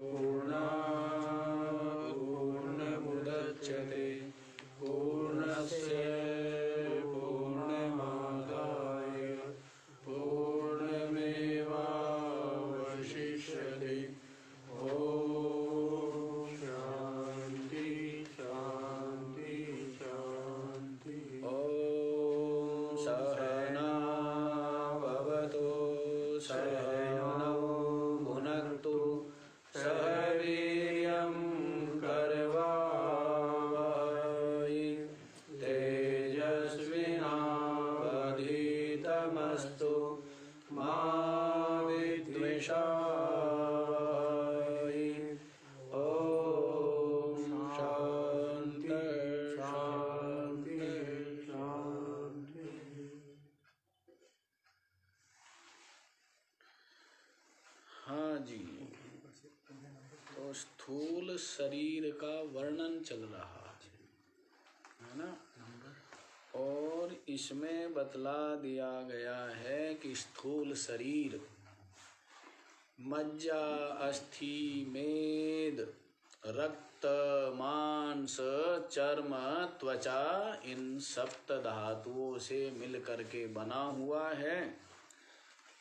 पूर्णा बतला दिया गया है कि स्थूल शरीर, मज्जा, अस्थि, मेद, रक्त, मांस, चर्म, त्वचा, इन सप्त धातुओं से मिल करके बना हुआ है।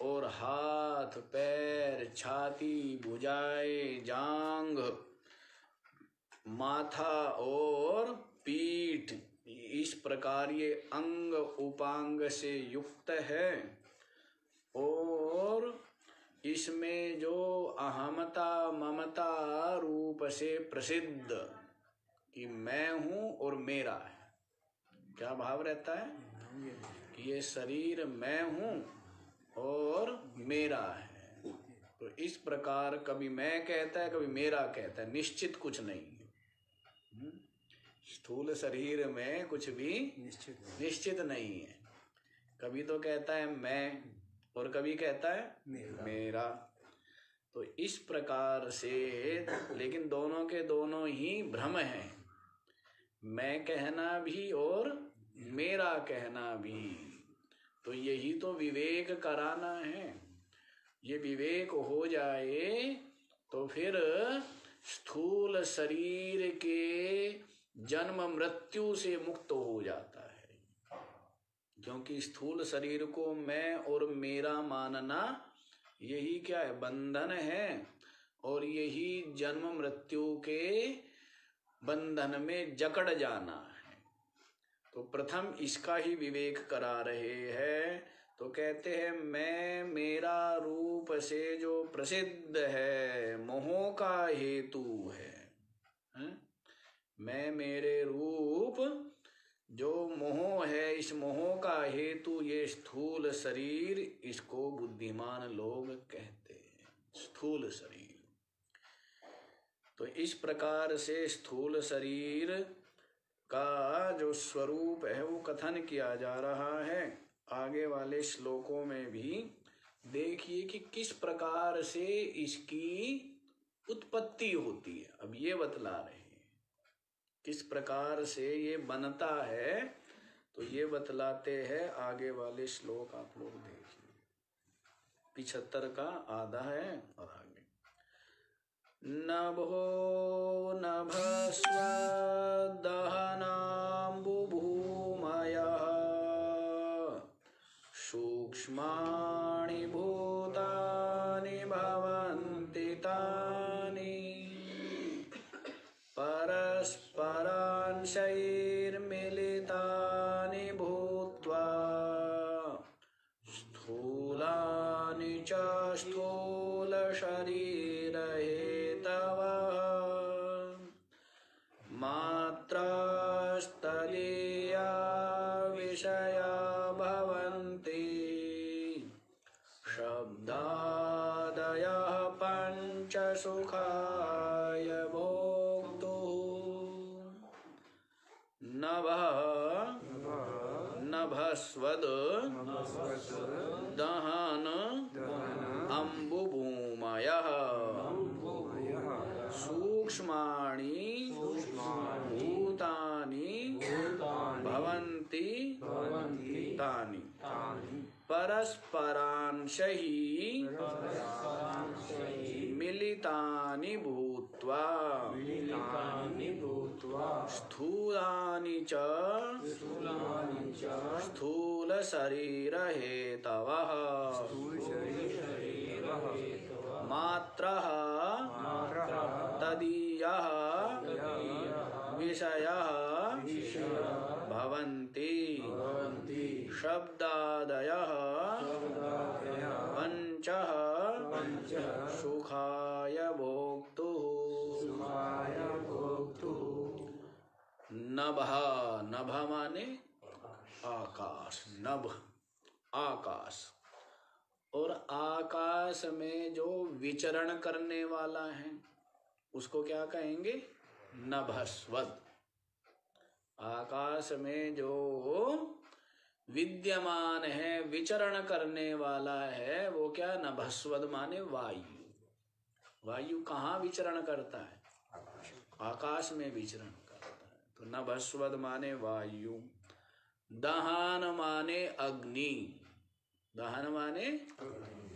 और हाथ, पैर, छाती, भुजाएँ जांग माथा और पीठ, इस प्रकार ये अंग उपांग से युक्त है। और इसमें जो अहमता ममता रूप से प्रसिद्ध कि मैं हूँ और मेरा है। क्या भाव रहता है? कि ये शरीर मैं हूँ और मेरा है। तो इस प्रकार कभी मैं कहता है कभी मेरा कहता है। निश्चित कुछ नहीं? स्थूल शरीर में कुछ भी निश्चित निश्चित नहीं है। कभी तो कहता है मैं और कभी कहता है मेरा। मेरा। तो इस प्रकार से लेकिन दोनों के दोनों ही भ्रम हैं। मैं कहना भी और मेरा कहना भी। तो यही तो विवेक कराना है। ये विवेक हो जाए तो फिर स्थूल शरीर के जन्म मृत्यु से मुक्त हो जाता है। क्योंकि स्थूल शरीर को मैं और मेरा मानना यही क्या है? बंधन है। और यही जन्म मृत्यु के बंधन में जकड़ जाना है। तो प्रथम इसका ही विवेक करा रहे हैं। तो कहते हैं, मैं, मेरा रूप से जो प्रसिद्ध है, मोहों का हेतु है? मैं मेरे रूप, जो मोह है, इस मोह का हेतु ये स्थूल शरीर, इसको बुद्धिमान लोग कहते हैं। स्थूल शरीर। तो इस प्रकार से स्थूल शरीर का जो स्वरूप है, वो कथन किया जा रहा है। आगे वाले श्लोकों में भी देखिए कि किस प्रकार से इसकी उत्पत्ति होती है। अब ये बतला रहे किस प्रकार से ये बनता है तो ये बतलाते हैं आगे वाले श्लोक आप लोग देखिए। पिछहत्तर का आधा है और आगे। नभो नभस्व दहनाम्बुभूमयः। सूक्ष्माणि स्थूलानि च स्थूलशरीरहेतवः। मात्रास्तलीया विषया भवन्ति। शब्दादयः पञ्चसुखाय भोक्तुः। नभः। नभस्वद दहन अम्बुभूमयः सूक्ष्माणि भूतानि भवन्ति तानि। परस्परांशैः मिलितानि भूत्वा। स्थूलानि च। स्थूलशरीरहेतवः। मात्रः मात्रः। विषयः भवन्ति। शब्दादयः। पञ्चः। सुखाय भोक्तुः। नभ। नभ माने आकाश। नभ। आकाश। और आकाश में जो विचरण करने वाला है उसको क्या कहेंगे? नभस्वत आकाश में जो विद्यमान है, विचरण करने वाला है, वो क्या नभस्वद माने वायु। वायु कहाँ विचरण करता है? आकाश में विचरण करता है। तो नभस्वद माने वायु। दहान माने अग्नि। दहन माने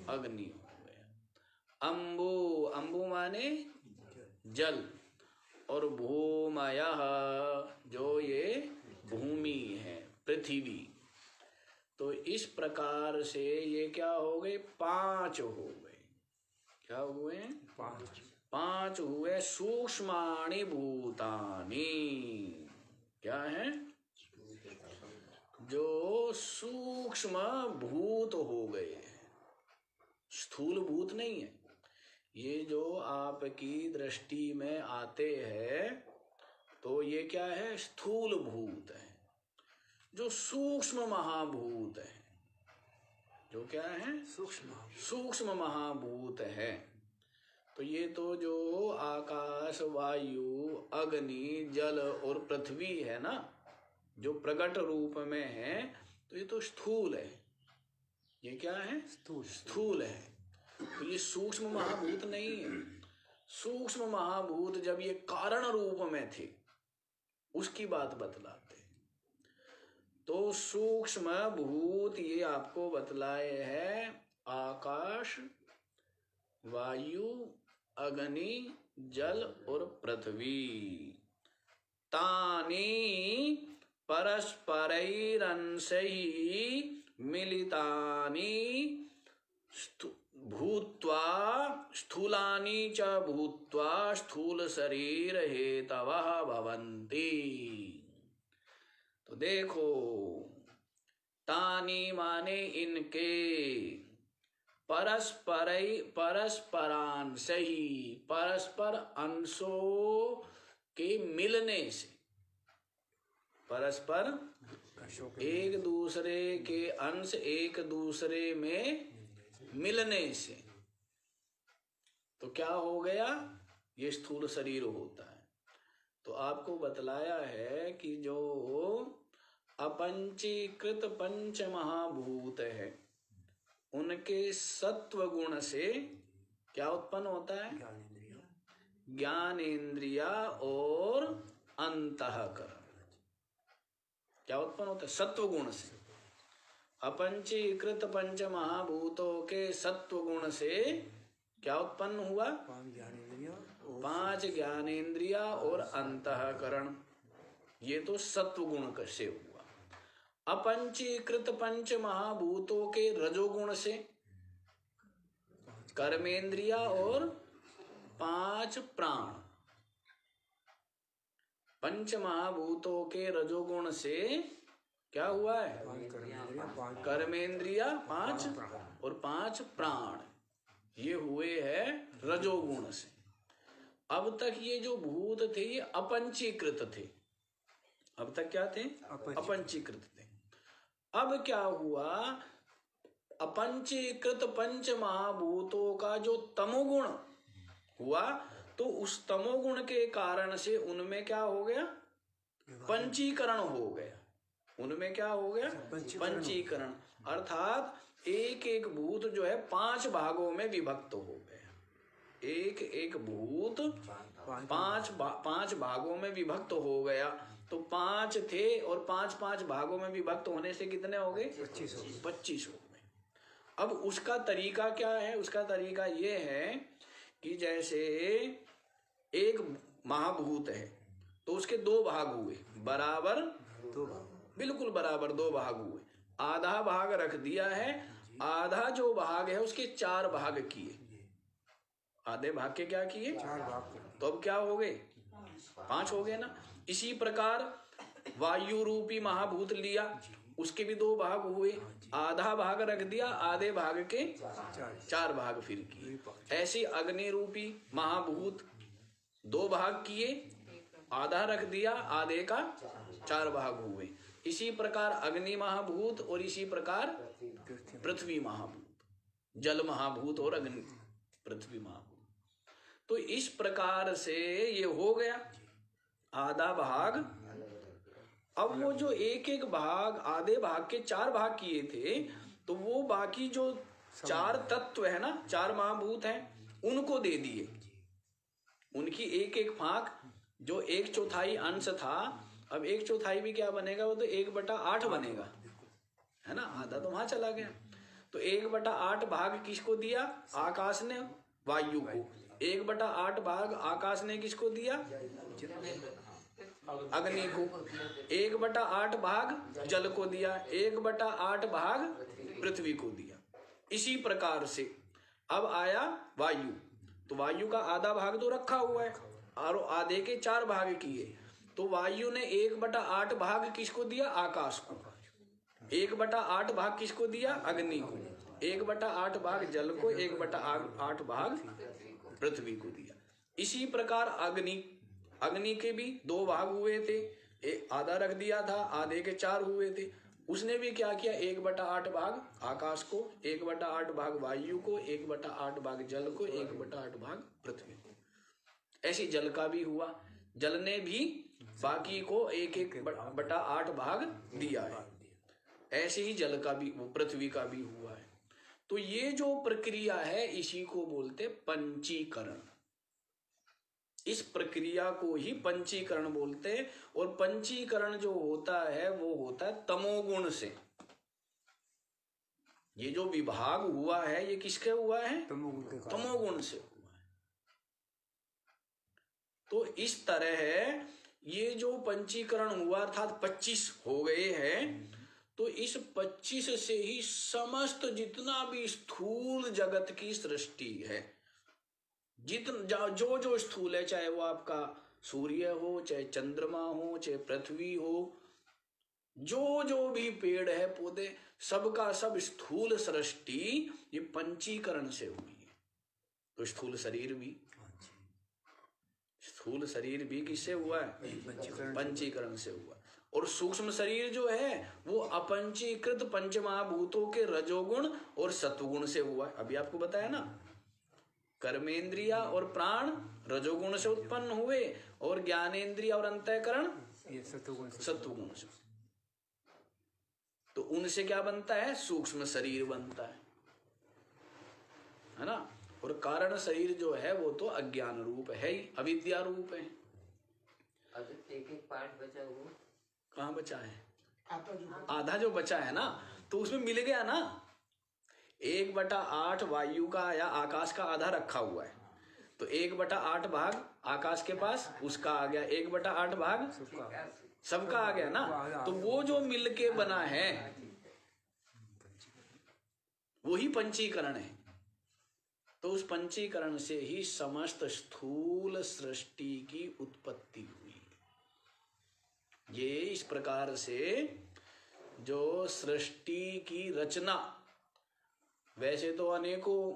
अग्नि हो गया। अम्बु अम्बु माने जल और भूमया जो ये भूमि है पृथ्वी। तो इस प्रकार से ये क्या हो गए? पाँच हो गए। क्या हुए? पाँच। पाँच हुए सूक्ष्माणि भूतानी। क्या है? जो सूक्ष्म भूत हो गए स्थूल भूत नहीं है। ये जो आपकी दृष्टि में आते हैं तो ये क्या है? स्थूल भूत है। जो सूक्ष्म महाभूत है। जो क्या है? सूक्ष्म सूक्ष्म महाभूत है। तो ये तो जो आकाश वायु अग्नि जल और पृथ्वी है ना जो प्रकट रूप में है तो ये तो स्थूल है। ये क्या है? स्थूल। स्थूल है। तो ये सूक्ष्म महाभूत नहीं है। सूक्ष्म महाभूत जब ये कारण रूप में थे, उसकी बात बतलाते तो सूक्ष्म भूत ये आपको बतलाए है, आकाश, वायु, अग्नि, जल और पृथ्वी। तानी परस्परैरंशैः मिलितानि स्थू- भूत्वा स्थूलानि च भूत्वा स्थूल शरीर हेतवः भवन्ति। तो देखो तानी माने इनके परस्पर परस्परांश ही परस्पर अंशों के मिलने से। परस्पर एक दूसरे के अंश एक दूसरे में मिलने से। तो क्या हो गया? ये स्थूल शरीर होता है। तो आपको बतलाया है कि जो अपंचीकृत पंच महाभूत है उनके सत्व गुण से क्या उत्पन्न होता है? ज्ञान इंद्रिया और अंतकरण। क्या उत्पन्न होता है? सत्व गुण से। अपंचीकृत पंच महाभूतों के सत्व गुण से क्या उत्पन्न हुआ? पाँच ज्ञानेन्द्रिया और अंतकरण। ये तो सत्व गुण से हुआ। अपंचीकृत पंच महाभूतों के रजोगुण से। कर्मेंद्रिया और पाँच प्राण। पंच महाभूतों के रजोगुण से क्या हुआ है? कर्मेंद्रिय पाँच और पाँच प्राण। ये हुए है रजोगुण से। अब तक ये जो भूत थे ये अपंचीकृत थे। अब तक क्या थे। अपंचीकृत। थे। अब क्या हुआ? अपंचीकृत पंच महाभूतों का जो तमोगुण हुआ तो उस तमोगुण के कारण से उनमें क्या हो गया? पंचीकरण हो गया। उनमें क्या हो गया? पंचीकरण। पंचीकरण। अर्थात एक एक भूत जो है पाँच भागों में विभक्त हो गए। एक एक भूत पाँच पाँच भा, पाँच भागों में विभक्त हो गया। तो पाँच थे और पाँच पाँच भागों में विभक्त होने से कितने हो गए? पच्चीस हो गए। पच्चीस हो गए। अब उसका तरीका क्या है? उसका तरीका ये है कि जैसे एक महाभूत है तो उसके दो भाग हुए। बराबर दो भाग। बिल्कुल बराबर दो भाग हुए। आधा भाग रख दिया है आधा जो भाग है उसके चार भाग किए। आधे भाग के क्या किए? चार भाग तो अब क्या हो गए? पाँच हो गए ना। इसी प्रकार वायु रूपी महाभूत लिया उसके भी दो भाग हुए। आधा भाग रख दिया आधे भाग के चार चार भाग फिर किए। ऐसे अग्नि रूपी महाभूत दो भाग किए आधा रख दिया आधे का चार भाग हुए। इसी प्रकार अग्नि महाभूत और इसी प्रकार पृथ्वी महाभूत, जल महाभूत और अग्नि, पृथ्वी महाभूत। तो इस प्रकार से ये हो गया आधा भाग। अब वो जो एक एक भाग, आधे भाग के चार भाग किए थे तो वो बाकी जो चार तत्व है ना, चार महाभूत हैं, उनको दे दिए। उनकी एक एक फाक जो एक चौथाई अंश था अब एक चौथाई भी क्या बनेगा? वो तो एक बटा आठ बनेगा। है ना? आधा तो वहाँ चला गया। तो एक बटा आठ भाग किसको दिया? आकाश ने, वायु को। एक बटा आठ भाग आकाश ने किसको दिया? अग्नि को। एक बटा आठ भाग जल को दिया। एक बटा आठ भाग पृथ्वी को दिया। इसी प्रकार से अब आया वायु। तो वायु का आधा भाग तो रखा हुआ है। और आधे के चार भाग किए। तो वायु ने एक बटा आठ भाग किसको दिया? आकाश को। एक बटा आठ भाग किसको दिया? अग्नि को। एक बटा आठ भाग जल को, एक बटा आठ भाग पृथ्वी को दिया। इसी प्रकार अग्नि। अग्नि के भी दो भाग हुए थे। एक आधा रख दिया था, आधे के चार हुए थे। उसने भी क्या किया? एक बटा आठ भाग आकाश को, एक बटा आठ भाग वायु को, एक बटा आठ भाग जल को, एक बटा आठ भाग पृथ्वी को। ऐसी जल का भी हुआ। जल ने भी बाकी को एक एक बटा आठ भाग दिया है। ऐसे ही जल का भी वो पृथ्वी का भी हुआ है। तो ये जो प्रक्रिया है इसी को बोलते पंचीकरण। इस प्रक्रिया को ही पंचीकरण बोलते हैं और पंचीकरण जो होता है वो होता है तमोगुण से। ये जो विभाग हुआ है ये किसके हुआ है? तमोगुण तमोगुण से हुआ है। तो इस तरह ये जो पंचीकरण हुआ अर्थात 25 हो गए हैं तो इस 25 से ही समस्त जितना भी स्थूल जगत की सृष्टि है जितना जो जो स्थूल है, चाहे वो आपका सूर्य हो, चाहे चंद्रमा हो, चाहे पृथ्वी हो, जो जो भी पेड़ है, पौधे, सबका सब स्थूल सृष्टि ये पंचीकरण से हुई है तो स्थूल शरीर भी। स्थूल शरीर भी किससे हुआ है? पंचीकरण से हुआ। और सूक्ष्म शरीर जो है वो अपंचीकृत पंचमहाभूतों के रजोगुण और सत्वगुण से हुआ है। अभी आपको बताया ना कर्मेंद्रिया और प्राण रजोगुण से उत्पन्न हुए और ज्ञानेन्द्रिय और अंतःकरण सत्वगुण से। सत्वगुण से। तो उनसे क्या बनता है? सूक्ष्म शरीर बनता है। है ना? और कारण शरीर जो है वो तो अज्ञान रूप है ही अविद्या रूप है। अब एक एक पार्ट बचा हुआ। कहाँ बचा है? आधा जो बचा। है ना तो उसमें मिल गया ना। एक बटा आठ वायु का या आकाश का आधा रखा हुआ है। तो एक बटा आठ भाग आकाश के पास उसका आ गया। एक बटा आठ भाग सबका सबका आ गया ना। तो वो जो मिलके बना है वही पंचीकरण है। तो उस पंचीकरण से ही समस्त स्थूल सृष्टि की उत्पत्ति हुई। ये इस प्रकार से जो सृष्टि की रचना, वैसे तो अनेकों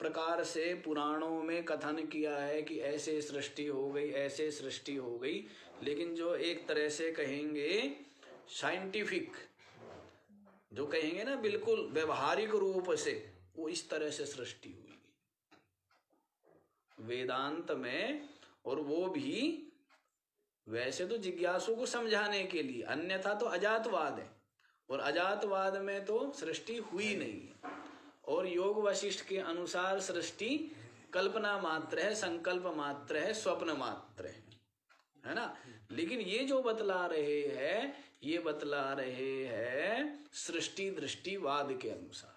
प्रकार से पुराणों में कथन किया है कि ऐसे सृष्टि हो गई, ऐसे सृष्टि हो गई, लेकिन जो एक तरह से कहेंगे साइंटिफिक जो कहेंगे ना बिल्कुल व्यवहारिक रूप से, वो इस तरह से सृष्टि हुई। वेदांत में और वो भी वैसे तो जिज्ञासु को समझाने के लिए। अन्यथा तो अजातवाद है। और अजातवाद में तो सृष्टि हुई नहीं। है। और योग वशिष्ठ के अनुसार सृष्टि कल्पना मात्र है संकल्प मात्र है स्वप्न मात्र है। है ना? लेकिन ये जो बतला रहे हैं ये बतला रहे हैं सृष्टि दृष्टिवाद के अनुसार।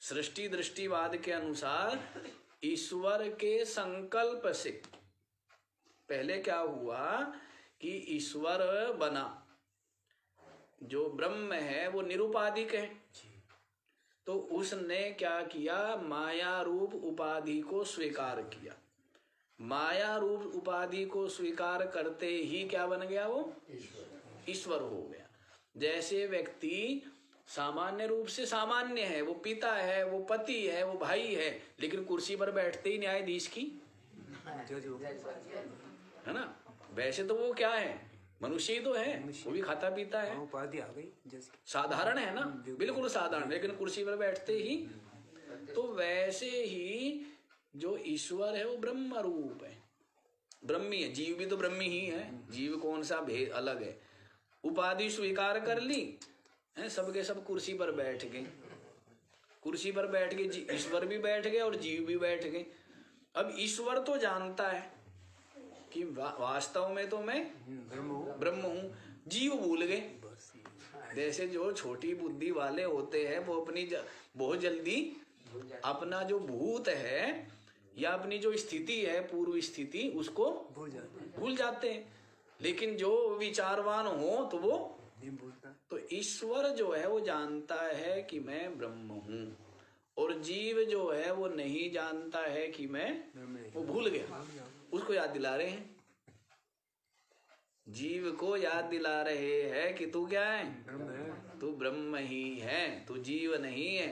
सृष्टि दृष्टिवाद के अनुसार ईश्वर के संकल्प से। पहले क्या हुआ कि ईश्वर बना। जो ब्रह्म है वो निरुपाधिक है। तो उसने क्या किया? माया रूप उपाधि को स्वीकार किया। माया रूप उपाधि को स्वीकार करते ही क्या बन गया वो? ईश्वर हो गया। जैसे व्यक्ति सामान्य रूप से सामान्य है वो पिता है वो पति है वो भाई है लेकिन कुर्सी पर बैठते ही न्यायाधीश की। है ना? वैसे तो वो क्या है? मनुष्य ही तो है वो भी खाता पीता है। उपाधि आ गई साधारण है ना? बिल्कुल साधारण लेकिन कुर्सी पर बैठते ही तो वैसे ही जो ईश्वर है वो ब्रह्म रूप है। ब्रह्मी है जीव भी तो ब्रह्मी ही है। जीव कौन सा भेद अलग है। उपाधि स्वीकार कर ली है सबके सब कुर्सी पर बैठ गए। कुर्सी पर बैठ गए जी- ईश्वर भी बैठ गए और जीव भी बैठ गए। अब ईश्वर तो जानता है कि वा, वास्तव में तो मैं ब्रह्म हो। जीव भूल गए। जैसे जो छोटी बुद्धि वाले होते हैं वो अपनी ज, बहुत जल्दी अपना जो भूत है या अपनी जो स्थिति है पूर्व स्थिति उसको भूल जाते हैं। लेकिन जो विचारवान हो तो वो नहीं भूलता तो ईश्वर जो है वो जानता है कि मैं ब्रह्म हूँ और जीव जो है वो नहीं जानता है कि मैं वो भूल गया। उसको याद दिला रहे हैं? जीव को याद दिला रहे हैं कि तू क्या है? तू ब्रह्म ही है तू जीव नहीं है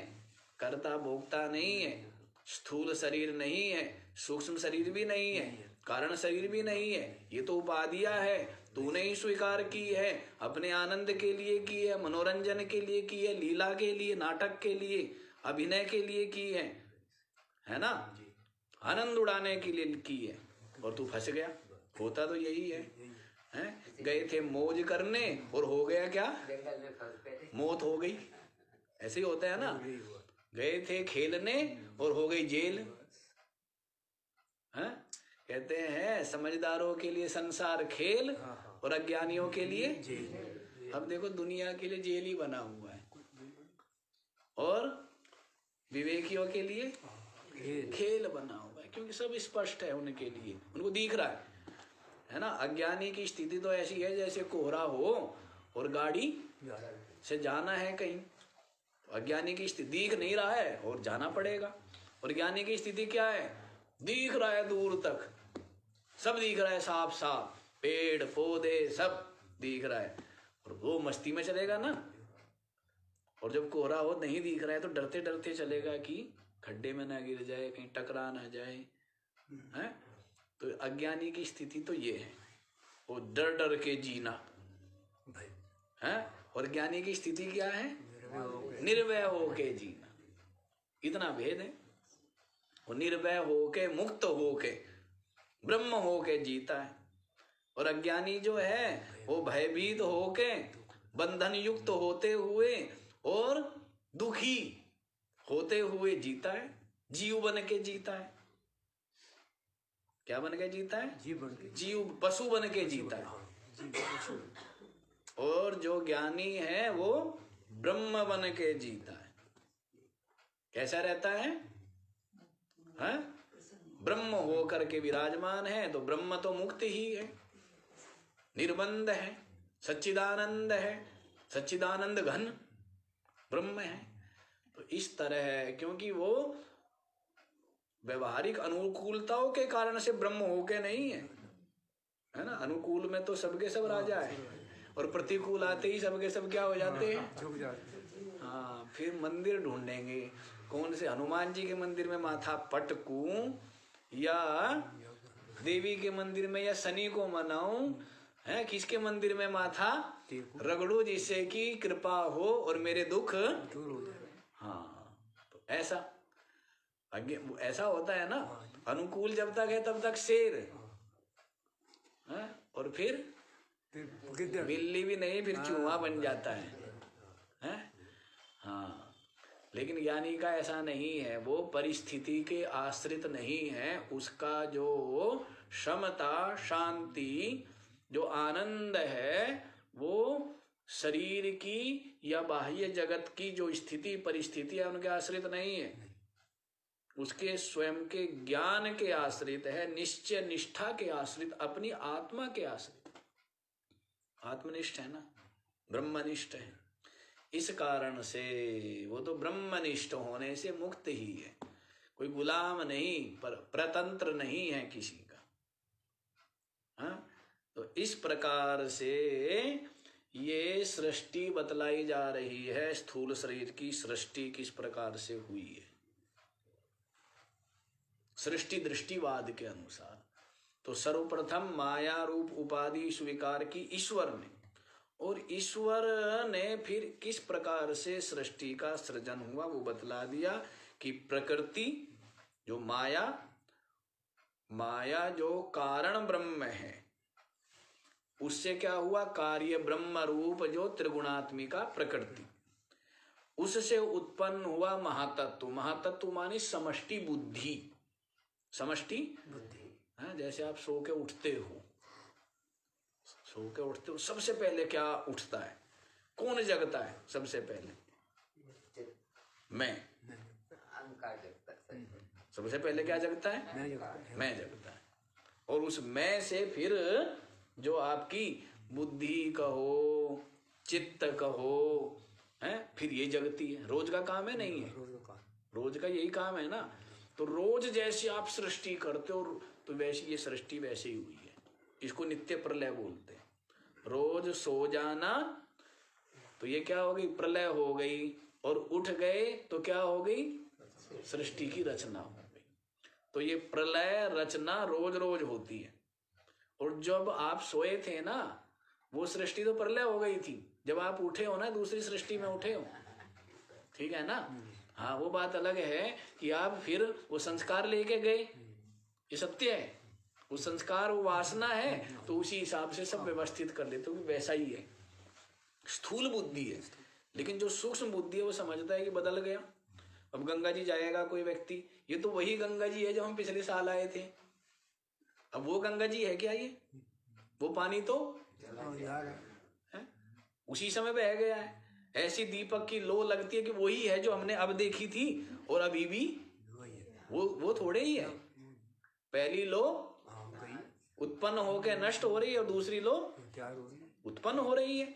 कर्ता भोक्ता नहीं है स्थूल शरीर नहीं है सूक्ष्म शरीर भी नहीं है। कारण शरीर भी नहीं है ये तो उपाधिया है। तूने ही स्वीकार की है अपने आनंद के लिए की है मनोरंजन के लिए की है लीला के लिए नाटक के लिए अभिनय के लिए की है है ना? आनंद उड़ाने के लिए की है। और तू फंस गया? होता तो यही है। हैं। गए थे मौज करने और हो गया क्या? मौत हो गई। ऐसे ही होता है ना? गए थे खेलने और हो गई जेल। हैं? कहते हैं समझदारों के लिए संसार खेल हाँ। और अज्ञानियों के लिए? जी अब देखो दुनिया के लिए जेल ही बना हुआ है। और विवेकियों के लिए? खेल खेल बना हुआ है क्योंकि सब स्पष्ट है उनके लिए। उनको दिख रहा है। है ना? अज्ञानी की स्थिति तो ऐसी है जैसे कोहरा हो और गाड़ी से जाना है कहीं। तो अज्ञानी की स्थिति दिख नहीं रहा है और जाना पड़ेगा। और ज्ञानी की स्थिति क्या है? दिख रहा है दूर तक। सब दिख रहा है साफ़ साफ़ पेड़ पौधे सब दिख रहा है। और वो मस्ती में चलेगा ना? और जब कोहरा हो नहीं दिख रहा है तो डरते डरते चलेगा कि खड्डे में ना गिर जाए कहीं टकरा ना जाए हैं? तो अज्ञानी की स्थिति तो ये है। वो डर डर के जीना। है? और ज्ञानी की स्थिति क्या है? निर्भय हो होके जीना। इतना भेद है। वो निर्भय होके मुक्त होके ब्रह्म होके जीता है। और अज्ञानी जो है वो भयभीत होके बंधन युक्त होते हुए और दुखी होते हुए जीता है जीव बन के जीता है। क्या बन के जीता है? जीव बन के जीव पशु बन के जीता है। हाँ जीव पशु और जो ज्ञानी है वो ब्रह्म बन के जीता है। कैसा रहता है? हैं? ब्रह्म होकर के विराजमान है तो ब्रह्म तो मुक्त ही है। निर्बंध है सच्चिदानंद है सच्चिदानंद घन ब्रह्म है। तो इस तरह है क्योंकि वो व्यवहारिक अनुकूलताओं के कारण से ब्रह्म होके नहीं है। है ना? अनुकूल में तो सबके सब राजा है और प्रतिकूल आते ही सबके सब क्या हो जाते हैं? झुक जाते हाँ फिर मंदिर ढूंढेंगे। कौन से? हनुमान जी के मंदिर में माथा पटकू या देवी के मंदिर में या शनि को मनाऊं? है? किसके मंदिर में माथा? रगड़ू जिससे कि कृपा हो और मेरे दुख दूर हो जाए। हाँ तो ऐसा। आगे ऐसा होता है ना? अनुकूल जब तक है तब तक शेर। है? और फिर? फिर बिल्ली भी नहीं फिर चूहा बन जाता है। हैं? हाँ। लेकिन ज्ञानी का ऐसा नहीं है। वो परिस्थिति के आश्रित नहीं है। उसका जो क्षमता शांति जो आनंद है, वो शरीर की या बाह्य जगत की जो स्थिति परिस्थितियाँ उनके आश्रित नहीं है। उसके स्वयं के ज्ञान के आश्रित है, निश्चय निष्ठा के आश्रित, अपनी आत्मा के आश्रित। आत्मनिष्ठ है ना? ब्रह्मनिष्ठ है। इस कारण से वो तो ब्रह्मनिष्ठ होने से मुक्त ही है। कोई गुलाम नहीं, पर प्रतंत्र नहीं है किसी हाँ तो इस प्रकार से ये सृष्टि बतलाई जा रही है, स्थूल शरीर की सृष्टि किस प्रकार से हुई है। सृष्टि दृष्टिवाद के अनुसार तो सर्वप्रथम माया रूप उपाधि स्वीकार की ईश्वर ने, और ईश्वर ने फिर किस प्रकार से सृष्टि का सृजन हुआ वो बतला दिया कि प्रकृति, जो माया माया जो कारण ब्रह्म है उससे क्या हुआ? कार्य ब्रह्म रूप जो त्रिगुणात्मिका प्रकृति। उससे उत्पन्न हुआ महातत्व। महातत्व मानी समष्टि बुद्धि। समष्टि बुद्धि। हाँ जैसे आप सो के उठते हो। सो के उठते हो सबसे पहले क्या उठता है? कौन जगता है सबसे पहले? मैं। अहंकार जगता है सबसे पहले क्या जगता है। मैं जगता है। और उस मैं से फिर जो आपकी बुद्धि कहो चित्त कहो है? फिर ये जगती है रोज का काम है नहीं है? रोज का काम। रोज का यही काम है ना? तो रोज जैसे आप सृष्टि करते हो तो वैसी ये सृष्टि वैसे ही हुई है। इसको नित्य प्रलय बोलते हैं। रोज सो जाना तो ये क्या हो गई? प्रलय हो गई। और उठ गए तो क्या हो गई? सृष्टि की रचना हो गई। तो ये प्रलय रचना रोज रोज होती है। और जब आप सोए थे ना, वो सृष्टि तो प्रलय हो गई थी। जब आप उठे हो ना, दूसरी सृष्टि में उठे हो। ठीक है ना? हाँ वो बात अलग है कि आप फिर वो संस्कार लेके गए। ये सत्य है। वो संस्कार, वो वासना है तो उसी हिसाब से सब व्यवस्थित कर देते हो वैसा ही है। स्थूल बुद्धि है। लेकिन जो सूक्ष्म बुद्धि है, वो समझता है कि बदल गया। अब गंगा जी जाएगा कोई व्यक्ति। ये तो वही गंगा जी है जो हम पिछले साल आए थे। अब वो गंगा जी है क्या ये? वो पानी तो? है? उसी समय बह गया है। ऐसी दीपक की लो लगती है कि वही है जो हमने अब देखी थी और अभी भी वो वो थोड़े ही है। पहली लो हाँ उत्पन्न होकर नष्ट हो रही है और दूसरी लो हो? उत्पन्न हो रही है।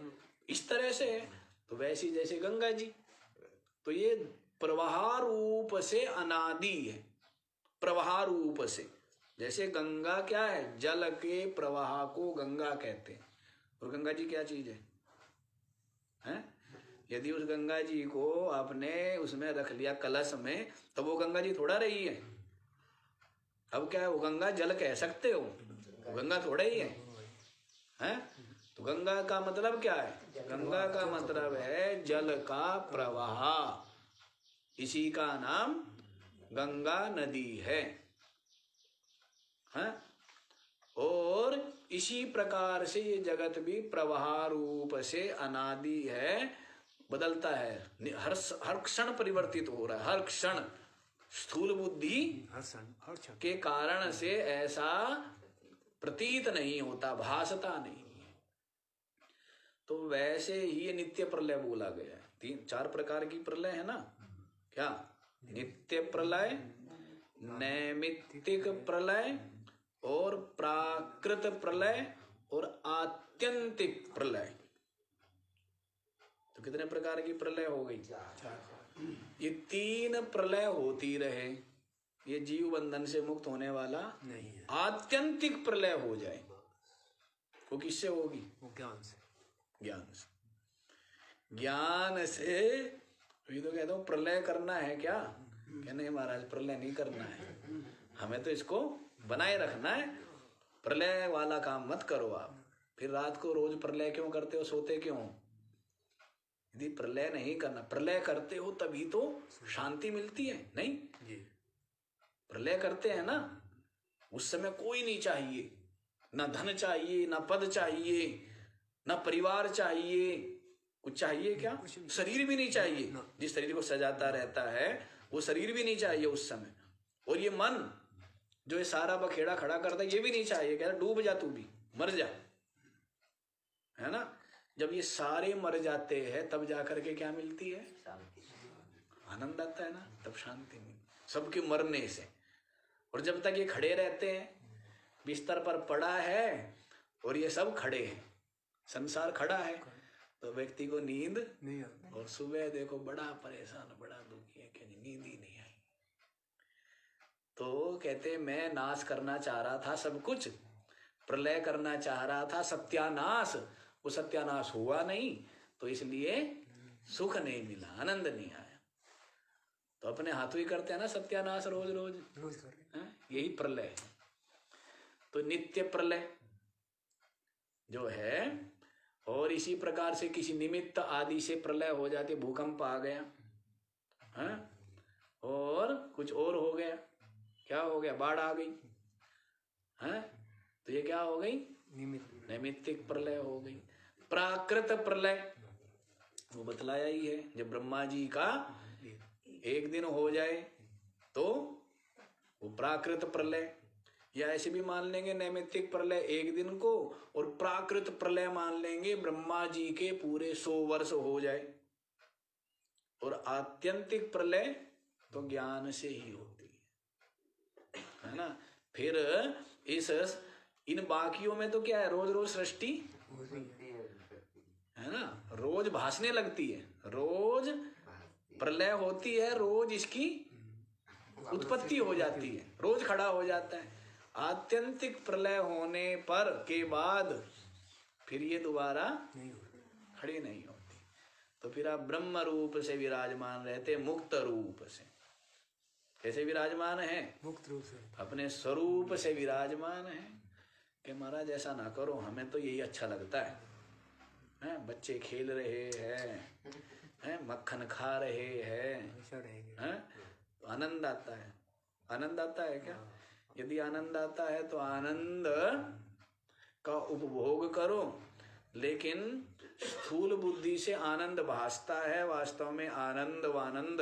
इस तरह से है। तो वैसी जैसे गंगा जी। तो ये प्रवाह रूप से अनादि है। प्रवाह रूप से। जैसे गंगा क्या है? जल के प्रवाह को गंगा कहते हैं। और गंगा जी क्या चीज़ है? हैं? यदि उस गंगा जी को आपने उसमें रख लिया कलश में तो वो गंगा जी थोड़ा रही है। अब क्या है? वो गंगा जल कह सकते हो। वो गंगा थोड़ा ही है। हैं? तो गंगा का मतलब क्या है? गंगा का मतलब है जल का प्रवाह। इसी का नाम गंगा नदी है। हैं? और इसी प्रकार से ये जगत भी प्रवाह रूप से अनादि है बदलता है। हर हर क्षण परिवर्तित हो रहा है। हर क्षण स्थूल बुद्धि के कारण से ऐसा प्रतीत नहीं होता भासता नहीं है। तो वैसे ही ये नित्य प्रलय बोला गया है। तीन चार प्रकार की प्रलय है ना? क्या? नित्य प्रलय नैमित्तिक प्रलय और प्राकृत प्रलय और आत्यंतिक प्रलय। तो कितने प्रकार की प्रलय हो गई? ये तीन प्रलय होती रहे ये जीव बंधन से मुक्त होने वाला नहीं है। आत्यंतिक प्रलय हो जाए। वो किससे होगी? वो ज्ञान से। ज्ञान से। ज्ञान से अभी तो कहता हूँ प्रलय करना है क्या? क्या नहीं महाराज प्रलय नहीं करना है। हमें तो इसको बनाए रखना है। प्रलय वाला काम मत करो आप। फिर रात को रोज प्रलय क्यों करते हो? सोते क्यों? यदि प्रलय नहीं करना प्रलय करते हो तभी तो शांति मिलती है नहीं? प्रलय करते हैं ना उस समय कोई नहीं चाहिए। ना धन चाहिए ना पद चाहिए ना परिवार चाहिए। कुछ चाहिए क्या? शरीर भी नहीं चाहिए। जिस शरीर को सजाता रहता है वो शरीर भी नहीं चाहिए उस समय। और ये मन जो ये सारा बखेड़ा खड़ा करता है ये भी नहीं चाहिए कहता डूब जा तू भी मर जा। है ना? जब ये सारे मर जाते हैं तब जाकर के क्या मिलती है? आनंद आता है ना? तब शांति मिलती सबके मरने से। और जब तक ये खड़े रहते हैं बिस्तर पर पड़ा है और ये सब खड़े हैं संसार खड़ा है तो व्यक्ति को नींद नहीं आता। और सुबह देखो बड़ा परेशान बड़ा दुखी है कि नींद ही नहीं आई तो कहते मैं नाश करना चाह रहा था सब कुछ प्रलय करना चाह रहा था सत्यानाश वो सत्यानाश हुआ नहीं तो इसलिए सुख नहीं मिला आनंद नहीं आया। तो अपने हाथों ही करते हैं ना सत्यानाश रोज रोज। रोज कर रहे हैं? यही प्रलय है। तो नित्य प्रलय जो है और इसी प्रकार से किसी निमित्त आदि से प्रलय हो जाती भूकंप आ गया। है और कुछ और हो गया। क्या हो गया? बाढ़ आ गई। है? तो ये क्या हो गई? निमित्त। नैमित्तिक प्रलय हो गई। प्राकृत प्रलय। वो बतलाया ही है जब ब्रह्मा जी का एक दिन हो जाए तो वो प्राकृत प्रलय। या ऐसे भी मान लेंगे नैमित्तिक प्रलय एक दिन को और प्राकृत प्रलय मान लेंगे ब्रह्मा जी के पूरे सौ वर्ष हो जाए। और आत्यंतिक प्रलय तो ज्ञान से ही है। है ना? फिर इस इन बाकियों में तो क्या है? रोज रोज सृष्टि? है ना? रोज भासने लगती है। रोज प्रलय होती है रोज इसकी उत्पत्ति हो जाती है। रोज खड़ा हो जाता है। आत्यंतिक प्रलय होने पर के बाद फिर ये दोबारा खड़ी नहीं होती। तो फिर आप ब्रह्म रूप से विराजमान रहते मुक्त रूप से। कैसे विराजमान है? मुक्त रूप से। अपने स्वरूप से विराजमान है। कि महाराज ऐसा ना करो हमें तो यही अच्छा लगता है। हैं? बच्चे खेल रहे हैं। हैं? मक्खन खा रहे हैं। हैं? तो आनंद आता है। आनंद आता है क्या? यदि आनंद आता है तो आनंद का उपभोग करो। लेकिन स्थूल बुद्धि से आनंद भासता है वास्तव में आनंद वानंद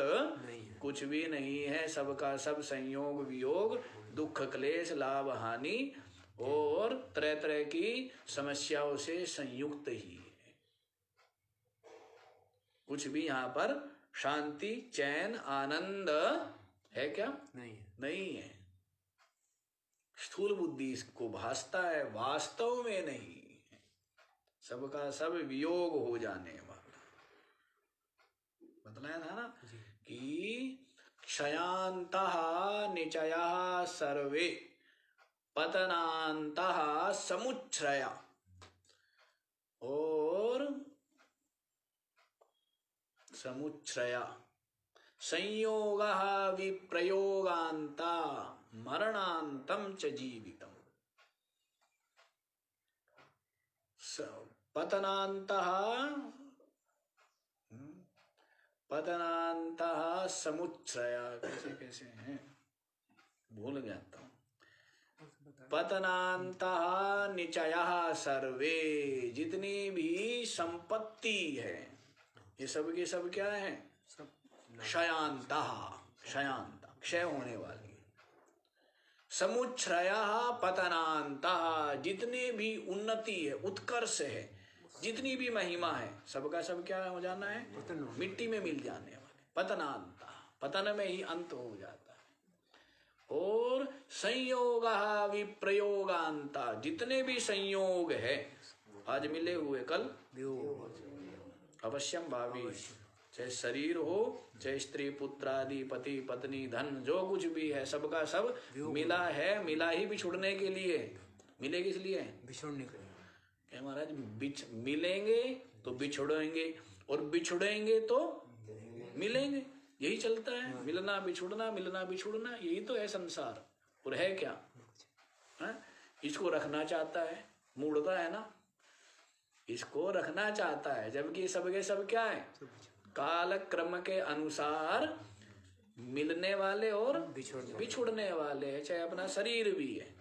नहीं है। कुछ भी नहीं है सबका सब संयोग वियोग दुख क्लेश लाभ हानि और तरह तरह की समस्याओं से संयुक्त ही है। कुछ भी यहाँ पर शांति चैन आनंद है क्या? नहीं है। नहीं है। स्थूल बुद्धि को भासता है वास्तव में नहीं। सबका सब वियोग हो जाने वाला। बतलाया था ना? कि क्षयांत निचय सर्वे पतनांत समुच्छ्रया। और समुच्छ्रया। संयोग विप्रयोगांता मरणांतम च जीवितम। स- पतनांतः पतनांत समुच्छ्रया कैसे कैसे हैं? भूल जाता हूँ पतनांत निचय सर्वे जितनी भी संपत्ति है ये सब के सब क्या है? क्षयांत क्षयांत क्षय होने वाली समुच्छ्रया पतनांत जितने भी उन्नति है उत्कर्ष है जितनी भी महिमा है, सबका सब क्या हो जाना है? मिट्टी में मिल जाने वाले। पतनांत पतन में ही अंत हो जाता है। और संयोग विप्रयोगांता जितने भी संयोग है, आज मिले हुए कल? अवश्यम भावी। चाहे शरीर हो, चाहे स्त्री, पुत्र आदि, पति, पत्नी, धन, जो कुछ भी है, सबका सब मिला है। मिला ही बिछुड़ने के लिए। मिले किस लिए बिछोड़ने के महाराज बिछ मिलेंगे तो बिछुड़ेंगे और बिछुड़ेंगे तो मिलेंगे। यही चलता है मिलना बिछुड़ना मिलना बिछुड़ना यही तो है संसार। और है क्या? है? इसको रखना चाहता है मूढ़ता है ना? इसको रखना चाहता है जबकि सबके सब क्या है? काल क्रम के अनुसार मिलने वाले और बिछोड़ने बिछुड़ने वाले हैं चाहे अपना शरीर भी है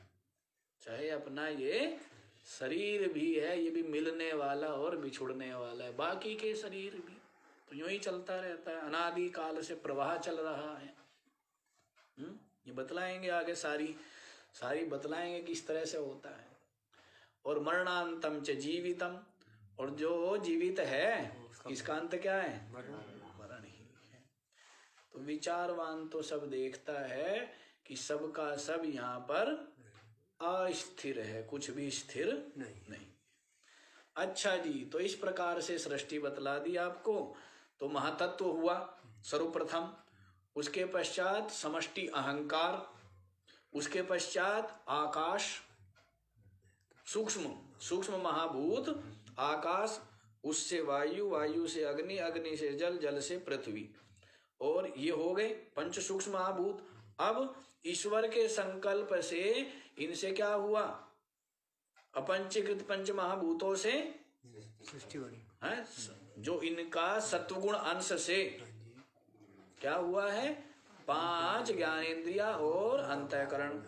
चाहे अपना ये शरीर भी है ये भी मिलने वाला और बिछुड़ने वाला है। बाकी के शरीर भी तो यूँ ही चलता रहता है। अनादि काल से प्रवाह चल रहा है। हम्म ये बतलाएँगे आगे सारी सारी बतलाएँगे किस तरह से होता है। और मरणांतम च जीवितम। और जो जीवित है इसका अंत क्या है? मरण। मरण ही है। तो विचारवान तो सब देखता है कि सबका सब, सब यहाँ पर अस्थिर है कुछ भी स्थिर नहीं। नहीं। अच्छा जी तो इस प्रकार से सृष्टि बतला दी आपको। तो महातत्व हुआ सर्वप्रथम। उसके पश्चात समष्टि अहंकार। उसके पश्चात आकाश। सूक्ष्म सूक्ष्म महाभूत। आकाश उससे वायु वायु से अग्नि अग्नि से जल जल से पृथ्वी। और ये हो गए पंच सूक्ष्म महाभूत। अब ईश्वर के संकल्प से इनसे क्या हुआ? अपंचीकृत पंच महाभूतों से? सृष्टि बनी है? जो इनका सत्वगुण अंश से। क्या हुआ है? पाँच ज्ञानेन्द्रिया और अंतःकरण।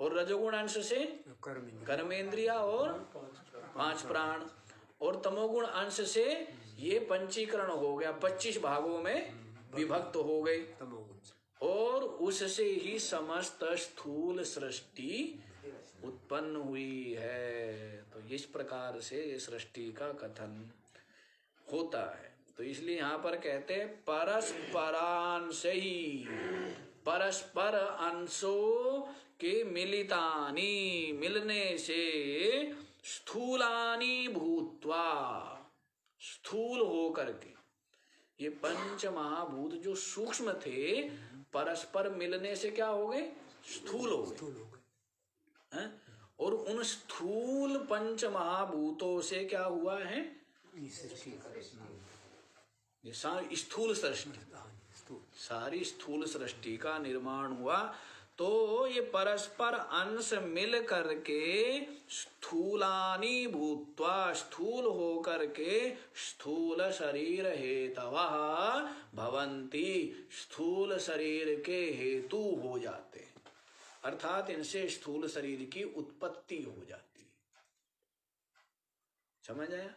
और रजोगुण अंश से? कर्म इंद्रिय, कर्मेंद्रिया और पाँच प्राण। और तमोगुण अंश से ये पंचीकरण हो गया। पच्चीस भागों में विभक्त हो से। और उससे ही समस्त स्थूल सृष्टि उत्पन्न हुई है। तो इस प्रकार से सृष्टि का कथन होता है। तो इसलिए यहाँ पर कहते हैं परस्परांश ही, परस्पर अंशों के मिलितानी, मिलने से स्थूलानी भूतवा, स्थूल हो करके ये पंच महाभूत जो सूक्ष्म थे, परस्पर मिलने से क्या हो गए। स्थूल हो गए। हो? और उन स्थूल पंच महाभूतों से क्या हुआ है? स्थूल सृष्टि। सारी स्थूल सृष्टि का निर्माण हुआ। तो ये परस्पर अंश मिल करके स्थूलानी भूतवा स्थूल हो करके स्थूल शरीर हेतव भवंती स्थूल शरीर के हेतु हो जाते हैं। अर्थात इनसे स्थूल शरीर की उत्पत्ति हो जाती है। समझ आया?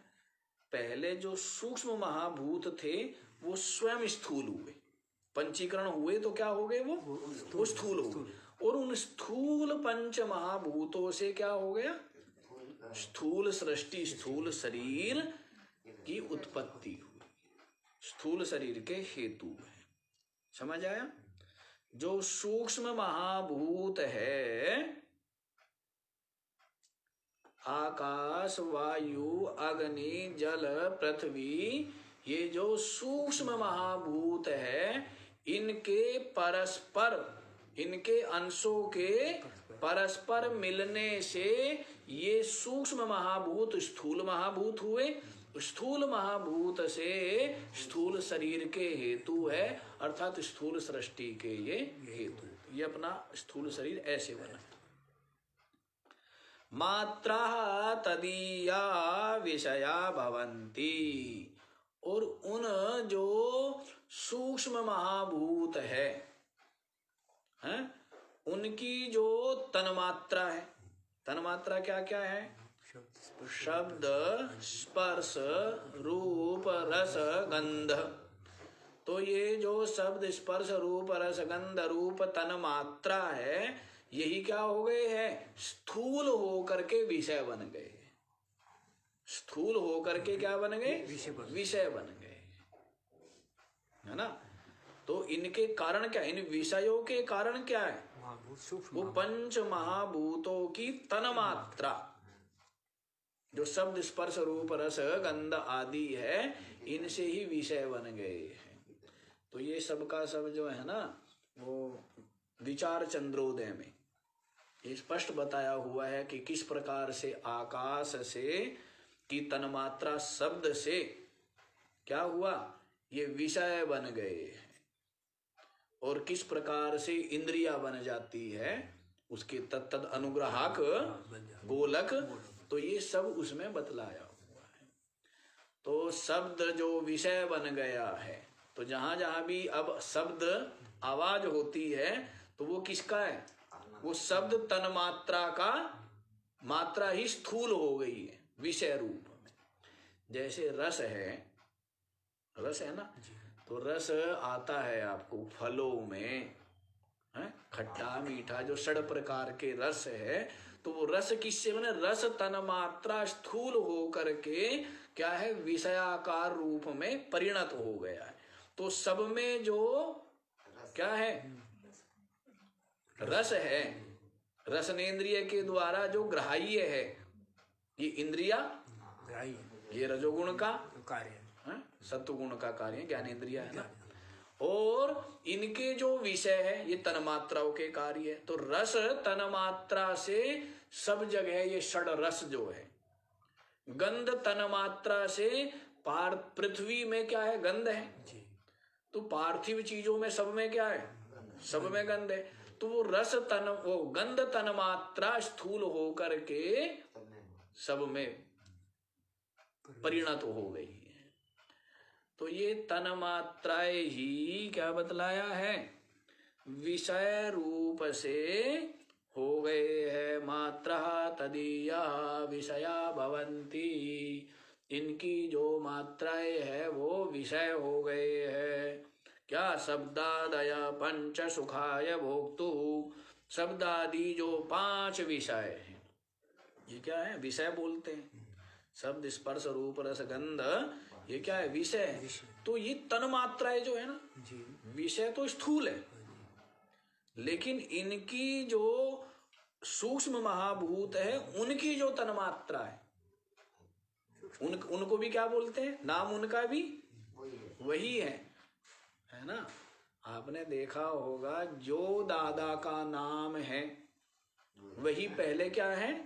पहले जो सूक्ष्म महाभूत थे वो स्वयं स्थूल हुए। पंचीकरण हुए तो क्या हो गए वो? वो स्थूल हो गए। और उन स्थूल पंच महाभूतों से क्या हो गया? स्थूल सृष्टि स्थूल शरीर की उत्पत्ति हुई। स्थूल शरीर के हेतु है। समझ आया? जो सूक्ष्म महाभूत है, आकाश, वायु, अग्नि, जल, पृथ्वी, ये जो सूक्ष्म महाभूत है, इनके परस्पर, इनके अंशों के परस्पर मिलने से ये सूक्ष्म महाभूत, स्थूल महाभूत हुए। स्थूल महाभूत से स्थूल शरीर के हेतु है, अर्थात स्थूल सृष्टि के ये हेतु। ये अपना स्थूल शरीर ऐसे बना। मात्रा तदीया विषया भवंती और उन जो सूक्ष्म महाभूत है, हैं, उनकी जो तन्मात्रा है, तन्मात्रा क्या क्या है? शब्द स्पर्श रूप रस गंध। तो ये जो शब्द स्पर्श रूप रस गंध रूप तन मात्रा है यही क्या हो गए है? स्थूल होकर के विषय बन गए। स्थूल होकर के क्या बन गए? विषय बन- गए। है ना? तो इनके कारण क्या इन विषयों के कारण क्या है? वो पंच महाभूतों की तन मात्रा। जो शब्द स्पर्श रूप रस गंध आदि है इनसे ही विषय बन गए हैं। तो ये सब का सब जो है ना वो विचार चंद्रोदय में। ये स्पष्ट बताया हुआ है कि किस प्रकार से आकाश से की तन्मात्रा शब्द से क्या हुआ ये विषय बन गए हैं। और किस प्रकार से इंद्रिया बन जाती है उसके तत्त अनुग्राहक गोलक तो ये सब उसमें बतलाया हुआ है। तो शब्द जो विषय बन गया है तो जहाँ जहाँ भी अब शब्द आवाज़ होती है तो वो किसका है? वो शब्द तन मात्रा का मात्रा ही स्थूल हो गई है विषय रूप में। जैसे रस है रस है ना? तो रस आता है आपको फलों में खट्टा मीठा जो षड प्रकार के रस है तो वो रस किससे बने रस तन मात्रा स्थूल हो करके क्या है विषयाकार रूप में परिणत हो गया है। तो सब में जो क्या है रस है रसनेन्द्रिय के द्वारा जो ग्राह्य है ये इंद्रिया ग्राही ये रजोगुण का कार्य है? सत्वगुण का कार्य ज्ञानेन्द्रिय है ना? और इनके जो विषय है ये तन्मात्राओं के कार्य है। तो रस तन्मात्रा से सब जगह ये षड रस जो है। गंध तन मात्रा से पार पृथ्वी में क्या है? गंध है। तो पार्थिव चीज़ों में सब में क्या है? सब में गंध है। तो वो रस तन वो गंध तन मात्रा स्थूल होकर के सब में परिणत हो गई है। तो ये तन मात्राएँ ही क्या बतलाया है? विषय रूप से हो गए है मात्रा तदीया विषया भवंती इनकी जो मात्राएँ है वो विषय हो गए है। क्या शब्दादय पंच सुखाय भोक्तु? शब्दादि जो पाँच विषय है। ये क्या है? विषय बोलते हैं। शब्द स्पर्श रूप रस गंध ये क्या है? विषय तो ये तन मात्राएँ जो है ना विषय तो स्थूल है। लेकिन इनकी जो सूक्ष्म महाभूत है, उनकी जो तन्मात्रा है। उन, उनको भी क्या बोलते हैं? नाम उनका भी वही है। है ना? आपने देखा होगा, जो दादा का नाम है, वही पहले क्या है?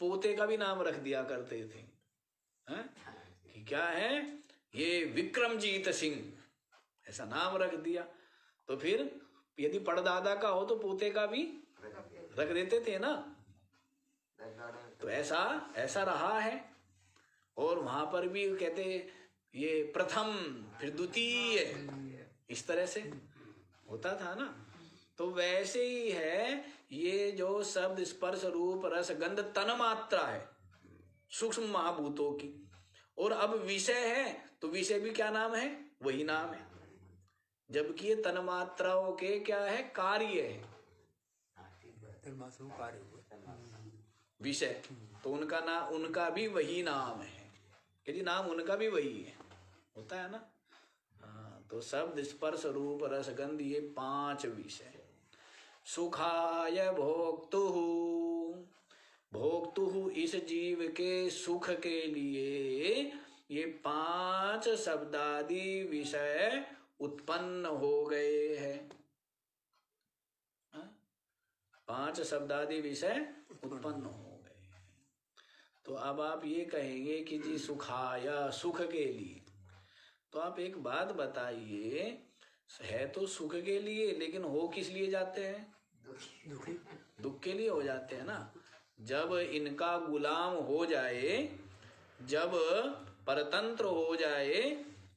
पोते का भी नाम रख दिया करते थे। हैं? कि क्या है? ये विक्रमजीत सिंह। ऐसा नाम रख दिया। तो फिर, यदि पड़दादा का हो तो पोते का भी रख देते थे ना। तो ऐसा ऐसा रहा है। और वहाँ पर भी कहते, ये प्रथम फिर द्वितीय। इस तरह से होता था ना। तो वैसे ही है, ये जो शब्द स्पर्श रूप रस गंध तन मात्रा है, सूक्ष्म महाभूतों की। और अब विषय है तो विषय भी क्या नाम है? वही नाम है। जबकि ये तन मात्राओं के क्या है? कार्य है। धर्मासु कार्य हुए। विषय। तो उनका नाम उनका भी वही नाम है। यदि नाम उनका भी वही है। होता है ना? हाँ तो शब्द स्पर्श रूप रस गंध ये पाँच विषय। सुखाय भोक्तु। भोक्तु इस जीव के सुख के लिए ये पाँच शब्दादि विषय उत्पन्न हो गए हाँ? पाँच शब्दादि विषय उत्पन्न हो गए। तो अब आप ये कहेंगे कि जी सुखाया सुख के लिए। तो आप एक बात बताइए है तो सुख के लिए लेकिन हो किस लिए जाते हैं? दुखी दुख के लिए हो जाते हैं ना। जब इनका गुलाम हो जाए जब परतंत्र हो जाए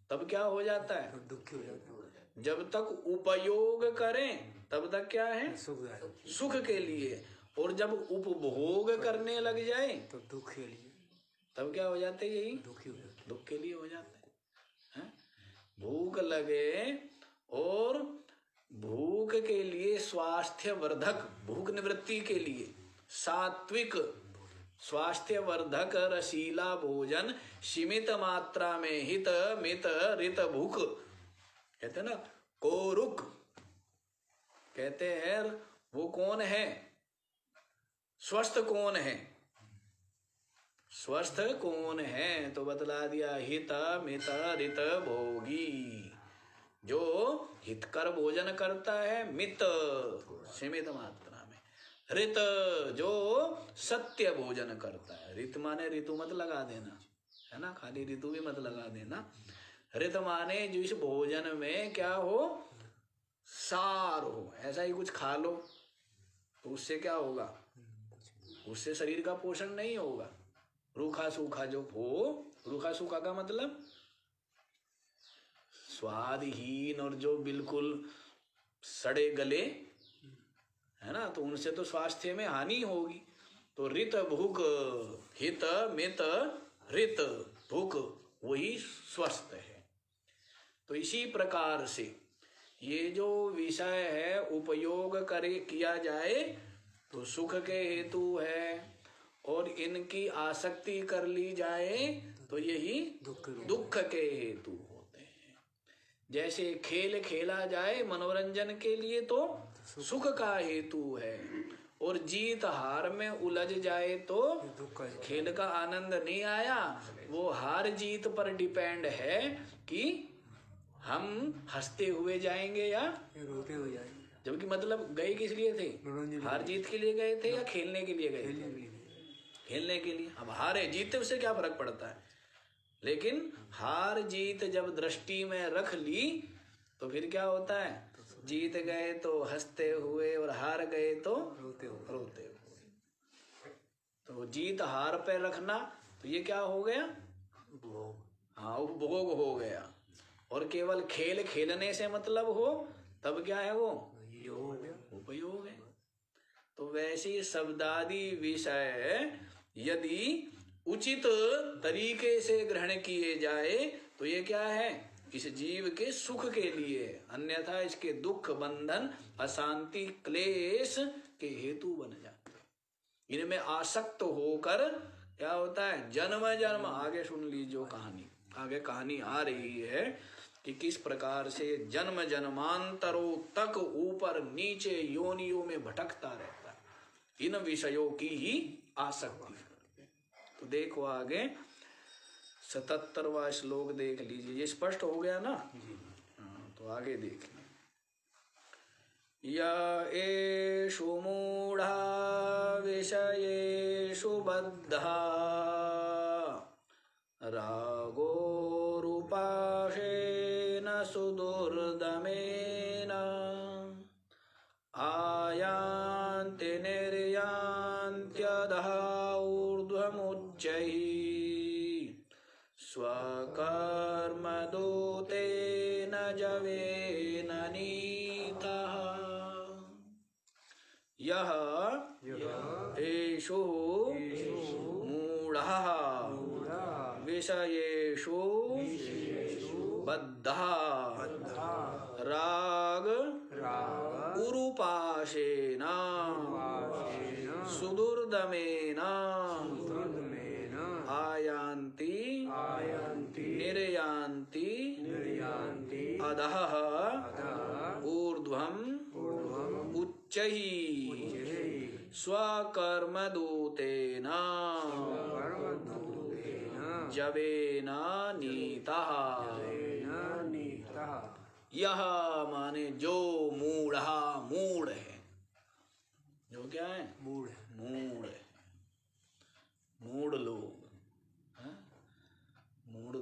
तब क्या हो जाता है? दुखी हो जाता है। जब तक उपयोग करें तब तक क्या है? सुख सुख के लिए। और जब उपभोग करने लग जाए तो दुख के लिए। तब क्या हो जाते यही? दुखी हो जाता दुख के लिए हो जाते हैं। हैं? भूख लगे और भूख के लिए स्वास्थ्य वर्धक भूख निवृत्ति के लिए सात्विक स्वास्थ्य वर्धक रसीला भोजन सीमित मात्रा में हित मित रित भूख। कहते ना कोरुक कहते हैं वो कौन है? स्वस्थ कौन है? स्वस्थ कौन है? तो बतला दिया, हित मित रित भोगी। जो हितकर भोजन करता है, मित। सीमित मात्रा में। रित, जो सत्य भोजन करता है। रित माने ऋतु मत लगा देना। है ना? खाली ऋतु भी मत लगा देना। रित माने जिस भोजन में क्या हो सार हो ऐसा ही कुछ खा लो। तो उससे क्या होगा? उससे शरीर का पोषण नहीं होगा। रूखा सूखा जो हो रूखा सूखा का मतलब? स्वादहीन और जो बिल्कुल सड़े गले, है ना? तो उनसे तो स्वास्थ्य में हानि होगी। तो रित, भूख, हित, मित, रित, भूख, वही स्वस्थ है। तो इसी प्रकार से ये जो विषय है उपयोग करे किया जाए तो सुख के हेतु है। और इनकी आसक्ति कर ली जाए तो यही दुख के दुख के हेतु होते हैं। जैसे खेल खेला जाए मनोरंजन के लिए तो सुख का हेतु है। और जीत हार में उलझ जाए तो खेल का आनंद नहीं आया वो हार जीत पर डिपेंड है कि हम हँसते हुए जाएँगे या? रोते हुए जाएँगे। जबकि मतलब गए किस लिए थे? हार जीत के लिए गए थे या खेलने के लिए गए थे? खेलने के लिए। खेलने के लिए। अब हारे जीते उससे क्या फ़र्क पड़ता है? लेकिन हार जीत जब दृष्टि में रख ली तो फिर क्या होता है? जीत गए तो हँसते हुए और हार गए तो रोते हुए। रोते हुए। तो जीत हार पे रखना तो ये क्या हो गया? भोग। हाँ उपभोग हो गया। और केवल खेल खेलने से मतलब हो तब क्या है वो? योग उपयोग है। तो वैसे शब्दादि विषय यदि उचित तरीके से ग्रहण किए जाए तो ये क्या है? इस जीव के सुख के लिए अन्यथा इसके दुख बंधन अशांति क्लेश के हेतु बन जाते। इनमें आसक्त होकर क्या होता है? जन्म जन्म। आगे सुन लीजिए कहानी। आगे कहानी आ रही है। कि किस प्रकार से जन्म जन्मांतरों तक ऊपर नीचे योनियों में भटकता रहता है। इन विषयों की ही आसक्ति तो देखो आगे सतहत्तरवा श्लोक देख लीजिए। ये स्पष्ट हो गया ना? हाँ, तो आगे देखिए य एषु मूढा विषयेषु बद्धा रागोरुपाशेन सुदुर्दमेन। आयान्ति निर्यान्त्यधः ऊर्ध्वमुच्चैः। स्वकर्मदूतेन जवेन नीतः। यः एषु मूढः। विषयेषु बद्धः। राग उरुपाशेन सुदुर्दमेन आयान्ति निर्यान्ति अधः ऊर्ध्वम् उच्चैः स्वकर्मदूतेन जवेन नीतः। यह माने जो मूढ़ा मूढ़ है। जो क्या है? मूड है मूढ़ है। मूढ़ लोग हैं? मूढ़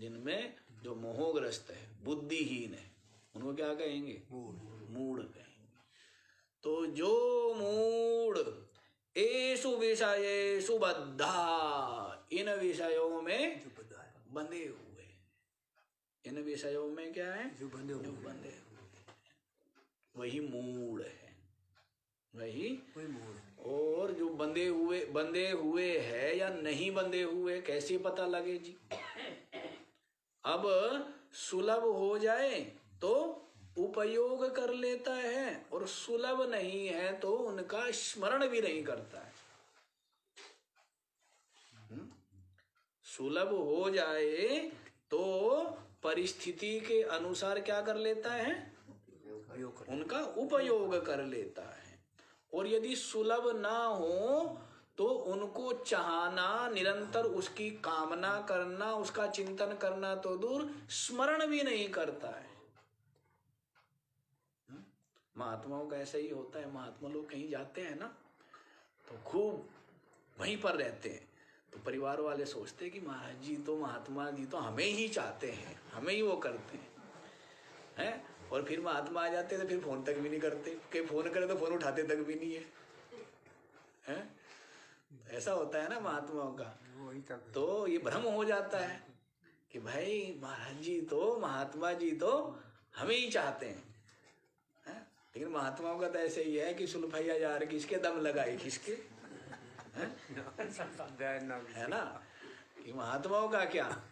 जिनमें जो मोहग्रस्त है बुद्धिहीन है उनको क्या कहेंगे? मूड मूढ़ कहेंगे। तो जो मूढ़ एसु विषयेषु बद्धा इन विषयों में है। बंधे हुए इन विषयों में क्या है? जो बंधे जो बंधे वही मूड है। वही वही मूड और जो बंधे हुए बंधे हुए है या नहीं बंधे हुए कैसे पता लगे जी? अब सुलभ हो जाए तो उपयोग कर लेता है और सुलभ नहीं है तो उनका स्मरण भी नहीं करता है। हम्म? सुलभ हो जाए तो परिस्थिति के अनुसार क्या कर लेता है? उनका उपयोग कर लेता है। और यदि सुलभ ना हो तो उनको चाहना निरंतर उसकी कामना करना, उसका चिंतन करना तो दूर स्मरण भी नहीं करता है। हम्म? महात्माओं का ऐसा ही होता है। महात्मा लोग कहीं जाते हैं ना तो खूब वहीं पर रहते हैं। तो परिवार वाले सोचते कि महाराज जी तो महात्मा जी तो हमें ही चाहते हैं हमें ही वो करते हैं। हैं? और फिर महात्मा आ जाते हैं तो फिर फ़ोन तक भी नहीं करते। कि फ़ोन करे तो फ़ोन उठाते तक भी नहीं है। हैं? ऐसा होता है ना महात्माओं का। तो ये भ्रम हो जाता है कि भाई महाराज जी तो महात्मा जी तो हमें ही चाहते हैं। हैं? लेकिन महात्माओं का तो ऐसे ही है कि सुलभैया यार किसके दम लगाए किसके? हैं? है ना? कि महात्माओं का क्या?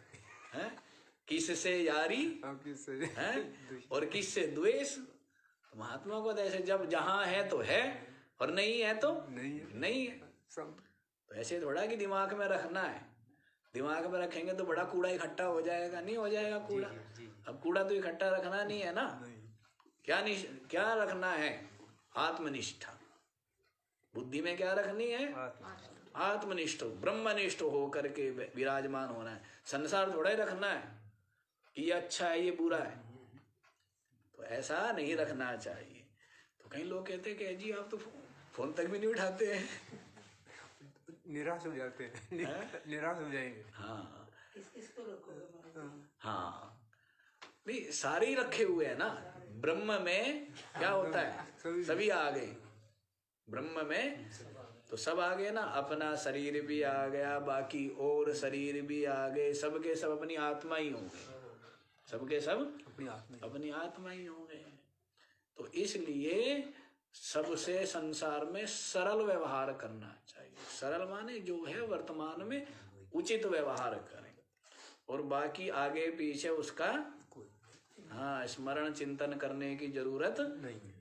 है? किससे यारी? है और किससे द्वेष? तो महात्मा को तो ऐसे जब जहाँ है तो है और नहीं है तो नहीं है। नहीं है। तो ऐसे थोड़ा कि दिमाग में रखना है। दिमाग में रखेंगे तो बड़ा कूड़ा इकट्ठा हो जाएगा नहीं हो जाएगा कूड़ा? अब कूड़ा तो इकट्ठा रखना नहीं है ना? नहीं। क्या क्या रखना है? आत्मनिष्ठा। बुद्धि में क्या रखनी है? आत्मनिष्ठ ब्रह्मनिष्ठ हो करके विराजमान होना है। संसार थोड़ा ही रखना है कि ये अच्छा है ये बुरा है। तो ऐसा नहीं रखना चाहिए। तो कई लोग कहते हैं कि जी आप तो फ़ोन तक भी नहीं उठाते हैं। निराश हो जाते हैं। निराश हो जाएँगे। हाँ। हाँ। नहीं सारे ही रखे हुए हैं ना। ब्रह्म में क्या होता है? सभी आ गए ब्रह्म में तो सब आ गए ना अपना शरीर भी आ गया बाकी और शरीर भी आ गए सबके सब अपनी आत्मा ही होंगे। सबके सब अपनी आत्मा अपनी आत्मा ही होंगे। तो इसलिए सबसे संसार में सरल व्यवहार करना चाहिए। सरल माने जो है वर्तमान में उचित व्यवहार करें। और बाकी आगे पीछे उसका हाँ स्मरण चिंतन करने की ज़रूरत नहीं है।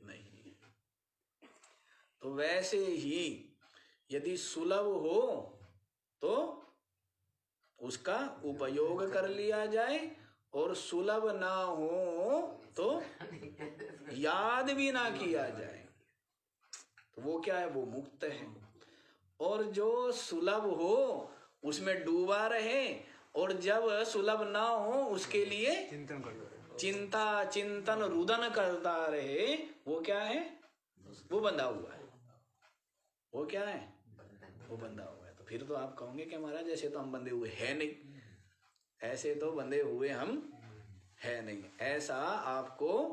तो वैसे ही यदि सुलभ हो तो उसका उपयोग कर लिया जाए और सुलभ ना हो तो याद भी ना किया जाए। तो वो क्या है? वो मुक्त है। और जो सुलभ हो उसमें डूबा रहे और जब सुलभ ना हो उसके लिए चिंतन कर चिंता चिंतन रुदन करता रहे वो क्या है? वो बंधा हुआ है। वो क्या है? वो बंदा है। तो फिर तो आप कहोगे कि महाराज, ऐसे तो हम बंधे हुए है नहीं। ऐसे तो बंधे हुए हम है नहीं। ऐसा आपको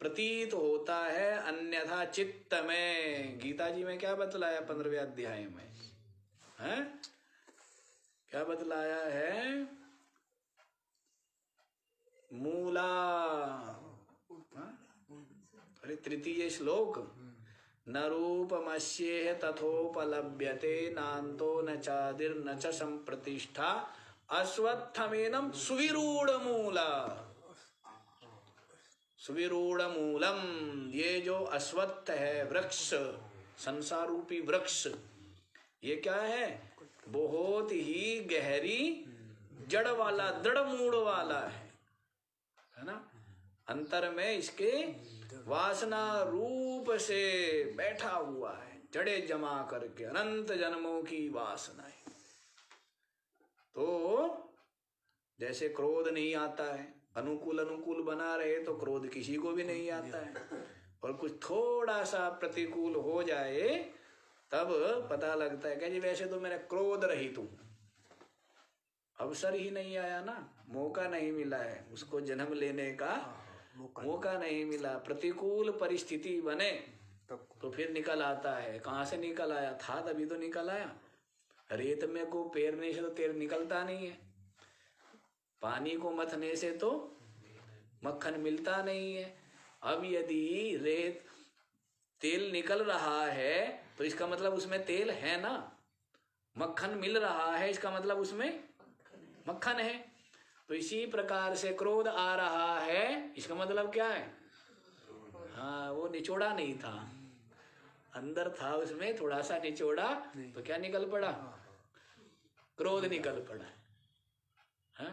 प्रतीत होता है अन्यथा चित्त में। गीता जी में क्या बतलाया पंद्रहवें अध्याय में? है? क्या बतलाया है? मूला। हाँ? अरे तृतीय श्लोक। न रूपमस्येह तथोपलभ्यते, नान्तो न चादिर न च संप्रतिष्ठा अश्वत्थमेनम सुविरूढ़ मूला सुविरूढ़ मूलम ये जो अश्वत्थ है, वृक्ष संसार रूपी वृक्ष, ये क्या है? बहुत ही गहरी जड़ वाला दृढ़ मूड वाला है। है ना? अंतर में इसके वासना रूप से बैठा हुआ है। जड़े जमा करके अनंत जन्मों की वासनाएँ तो जैसे क्रोध नहीं आता है, अनुकूल अनुकूल बना रहे तो क्रोध किसी को भी नहीं आता है। और कुछ थोड़ा सा प्रतिकूल हो जाए, तब पता लगता है कि जी वैसे तो मेरा क्रोध रही तू अवसर ही नहीं आया ना, मौका नहीं मिला है उसको जन्म लेने का। मौका मौका नहीं। मिला। प्रतिकूल परिस्थिति बने तो फिर निकल आता है। कहाँ से निकल आया? था तभी तो निकल आया। रेत में को पेरने से तो तेल निकलता नहीं है। पानी को मथने से तो मक्खन मिलता नहीं है। अब यदि रेत तेल निकल रहा है तो इसका मतलब उसमें तेल है ना? मक्खन मिल रहा है इसका मतलब उसमें मक्खन है। तो इसी प्रकार से क्रोध आ रहा है। इसका मतलब क्या है? हाँ वो निचोड़ा नहीं था। अंदर था उसमें थोड़ा सा निचोड़ा तो क्या निकल पड़ा? क्रोध निकल पड़ा। है?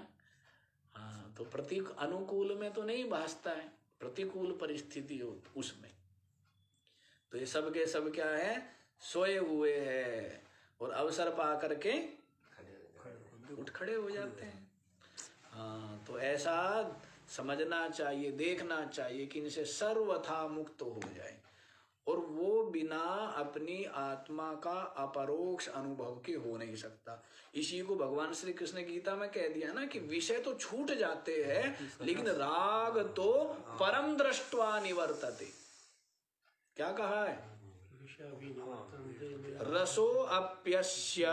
हाँ तो प्रतीक अनुकूल में तो नहीं भासता है। प्रतिकूल परिस्थिति हो उसमें। तो ये सब के सब क्या है? सोए हुए हैं और अवसर पा करके उठ खड़े हो जाते हैं। हाँ तो ऐसा समझना चाहिए, देखना चाहिए कि इनसे सर्वथा मुक्त हो जाए। और वो बिना अपनी आत्मा का अपरोक्ष अनुभव के हो नहीं सकता। इसी को भगवान श्री कृष्ण गीता में कह दिया ना कि विषय तो छूट जाते हैं, लेकिन राग तो परम दृष्टवा निवर्तते। क्या कहा है? रसो अप्यस्य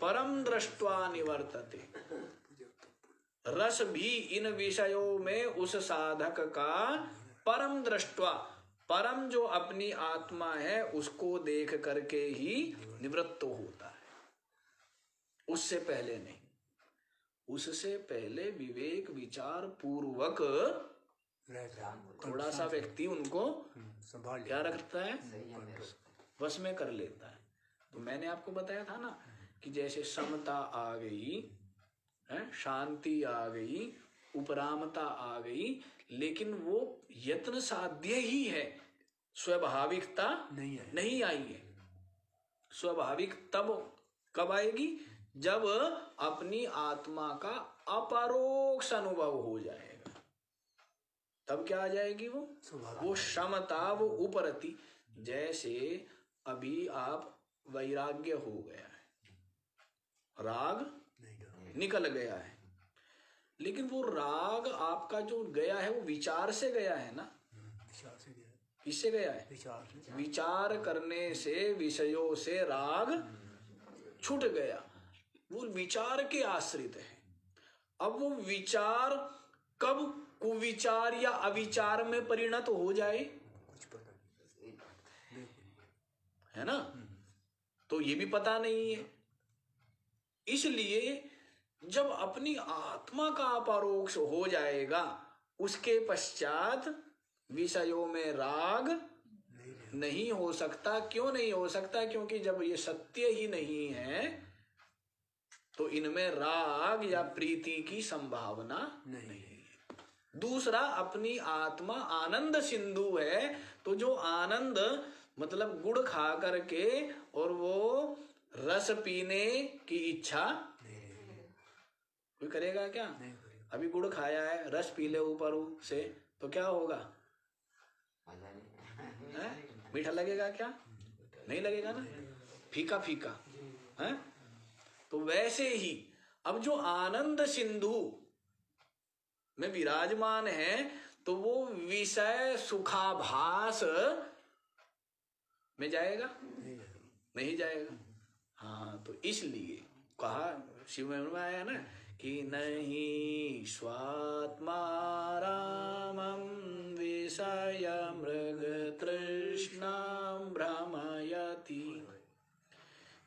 परम दृष्टवा निवर्तते। रस भी इन विषयों में उस साधक का परम दृष्टवा। परम जो अपनी आत्मा है उसको देख करके ही निवृत्त होता है। उससे पहले नहीं। उससे पहले विवेक विचार पूर्वक थोड़ा सा व्यक्ति उनको हम्म, संभाल क्या रखता है? वश में कर लेता है। तो मैंने आपको बताया था ना कि जैसे समता आ गई है शांति आ गई उपरामता आ गई लेकिन वो यत्न साध्य ही है। स्वाभाविकता नहीं है नहीं आई है। स्वाभाविक तब कब आएगी? जब अपनी आत्मा का अपरोक्ष अनुभव हो जाएगा। तब क्या आ जाएगी वो? वो क्षमता वो उपरति। जैसे अभी आप वैराग्य हो गया है। राग निकल गया है। लेकिन वो राग आपका जो गया है वो विचार से गया है ना? विचार से गया किससे गया है? विचार से विचार करने से विषयों से राग छूट गया। वो विचार के आश्रित है। अब वो विचार कब कुविचार या अविचार में परिणत हो जाए? कुछ पता नहीं। है ना? तो ये भी पता नहीं है। इसलिए जब अपनी आत्मा का अपरोक्ष हो जाएगा उसके पश्चात विषयों में राग नहीं नहीं हो सकता। क्यों नहीं हो सकता? क्योंकि जब ये सत्य ही नहीं है तो इनमें राग या प्रीति की संभावना नहीं है। दूसरा अपनी आत्मा आनंद सिंधु है तो जो आनंद मतलब गुड़ खा करके और वो रस पीने की इच्छा नहीं कोई करेगा क्या? नहीं अभी गुड़ खाया है रस पी ले ऊपर से तो क्या होगा? मीठा लगेगा क्या? नहीं लगेगा ना? फीका फीका। है? तो वैसे ही अब जो आनंद सिंधु में विराजमान है तो वो विषय सुखाभास में जाएगा? नहीं नहीं जाएगा। हाँ तो इसलिए कहा शिव में आया ना? कि नहीं स्वात्मा रामम विषय मृग तृष्णा भ्रमयति।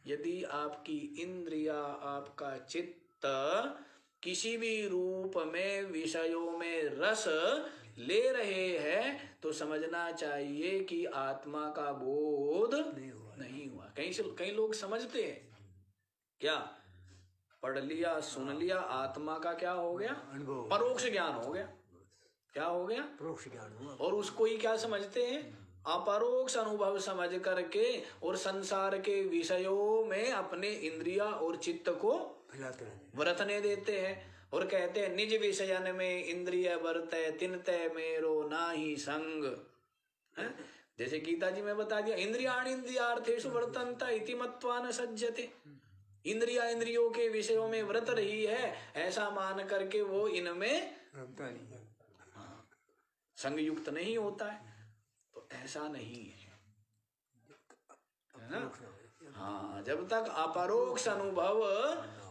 यदि आपकी इंद्रिया आपका चित्त किसी भी रूप में विषयों में रस ले रहे हैं तो समझना चाहिए कि आत्मा का बोध नहीं हुआ। नहीं हुआ। कहीं से कई लोग समझते हैं। क्या? पढ़ लिया सुन लिया आत्मा का क्या हो गया? परोक्ष ज्ञान हो गया। क्या हो गया? परोक्ष ज्ञान और उसको ही क्या समझते हैं? अपरोक्ष अनुभव समझ करके और संसार के विषयों में अपने इंद्रिया और चित्त को रहने देते हैं और कहते हैं निज विषयन में इंद्रिय वर्तय तिनतय मेरो ना ही संग। हैं? जैसे गीता जी में बता दिया इंद्रियाण इंद्रियार्थेषु वर्तनता इति मत्वा न सज्जते। इंद्रिया इंद्रियों के विषयों में व्रत रही है ऐसा मान करके वो इनमें नहीं है। संग युक्त नहीं होता है। तो ऐसा नहीं है। है ना? हो जब तक अपरोक्ष अनुभव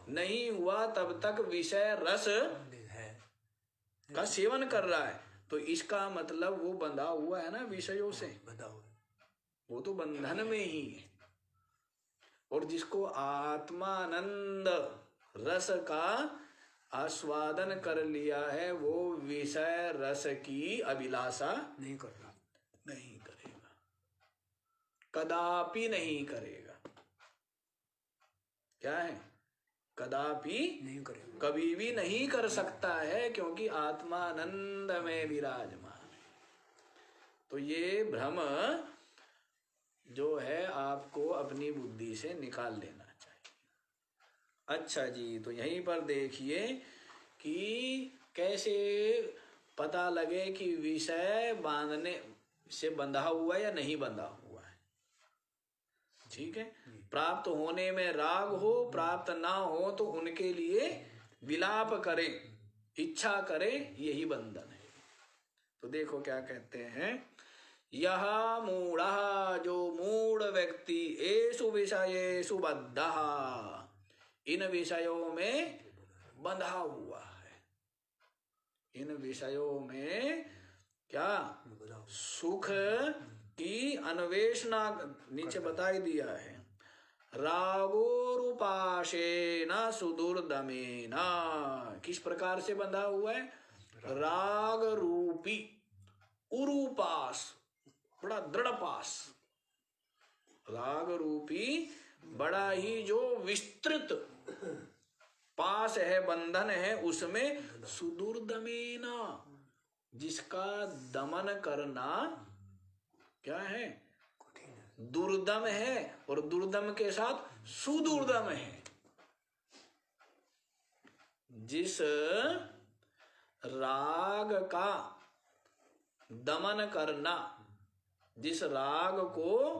नहीं हुआ तब तक विषय रस है। का सेवन कर रहा है। तो इसका मतलब वो बंधा हुआ है ना विषयों से? बताओ वो तो बंधन में ही है। और जिसको आत्मानंद रस का आस्वादन कर लिया है वो विषय रस की अभिलाषा नहीं करता। नहीं करेगा। कदापि नहीं करेगा। क्या है? कदापि नहीं करेगा। कभी भी नहीं कर सकता है क्योंकि आत्मानंद में विराजमान है। तो ये भ्रम जो है आपको अपनी बुद्धि से निकाल लेना चाहिए। अच्छा जी तो यहीं पर देखिए कि कैसे पता लगे कि विषय बांधने से बंधा हुआ या नहीं बंधा हुआ है। ठीक है? प्राप्त होने में राग हो प्राप्त ना हो तो उनके लिए विलाप करें इच्छा करें यही बंधन है। तो देखो क्या कहते हैं यह मूढ़, जो मूढ़ व्यक्ति एसु विषयेषु बद्ध। इन विषयों में बंधा हुआ है। इन विषयों में क्या? सुख की अन्वेषणा नीचे बताई दिया है। रागोरुपाशे न सुदुर्दमे न किस प्रकार से बंधा हुआ है? राग रूपी उरुपास। बड़ा दृढ़ पास। राग रूपी बड़ा ही जो विस्तृत पास है, बंधन है, उसमें सुदुर्दमेना, जिसका दमन करना क्या है? दुर्दम है और दुर्दम के साथ सुदुर्दम है। जिस राग का दमन करना जिस राग को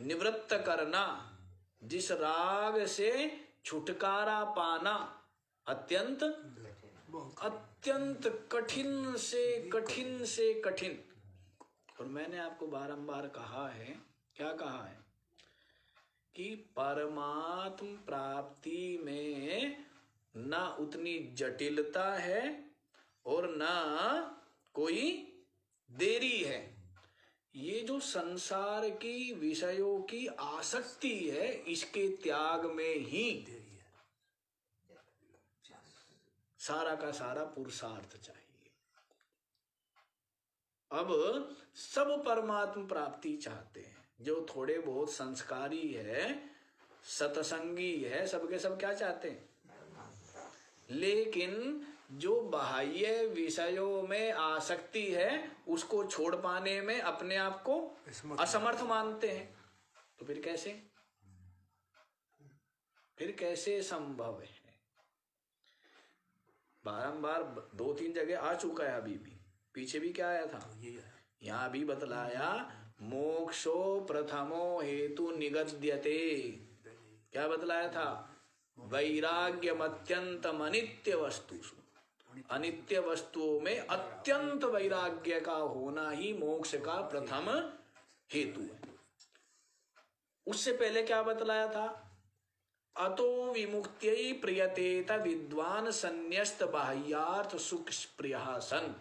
निवृत्त करना, जिस राग से छुटकारा पाना अत्यंत अत्यंत कठिन से कठिन से कठिन। और मैंने आपको बारंबार कहा है, क्या कहा है? कि परमात्म प्राप्ति में ना उतनी जटिलता है और ना कोई देरी है। ये जो संसार की विषयों की आसक्ति है, इसके त्याग में ही। सारा का सारा पुरुषार्थ चाहिए। अब सब परमात्म प्राप्ति चाहते हैं। जो थोड़े बहुत संस्कारी है, सतसंगी है, सबके सब क्या चाहते हैं? लेकिन जो बाह्य विषयों में आसक्ति है उसको छोड़ पाने में अपने आप को असमर्थ। मानते हैं। तो फिर कैसे? फिर कैसे संभव है? बारंबार दो तीन जगह आ चुका है अभी भी। पीछे भी क्या आया था? है यहाँ भी बतलाया मोक्षो प्रथमो हेतु निगद्यते। क्या बतलाया था? वैराग्यम अत्यंतम अनित्य वस्तुषु अनित्य वस्तुओं में अत्यंत वैराग्य का होना ही मोक्ष का प्रथम हेतु है। उससे पहले क्या बतलाया था? अतो विमुक्त्यै प्रियतेत विद्वान संन्यस्त बाह्यार्थ सुख प्रिय सन।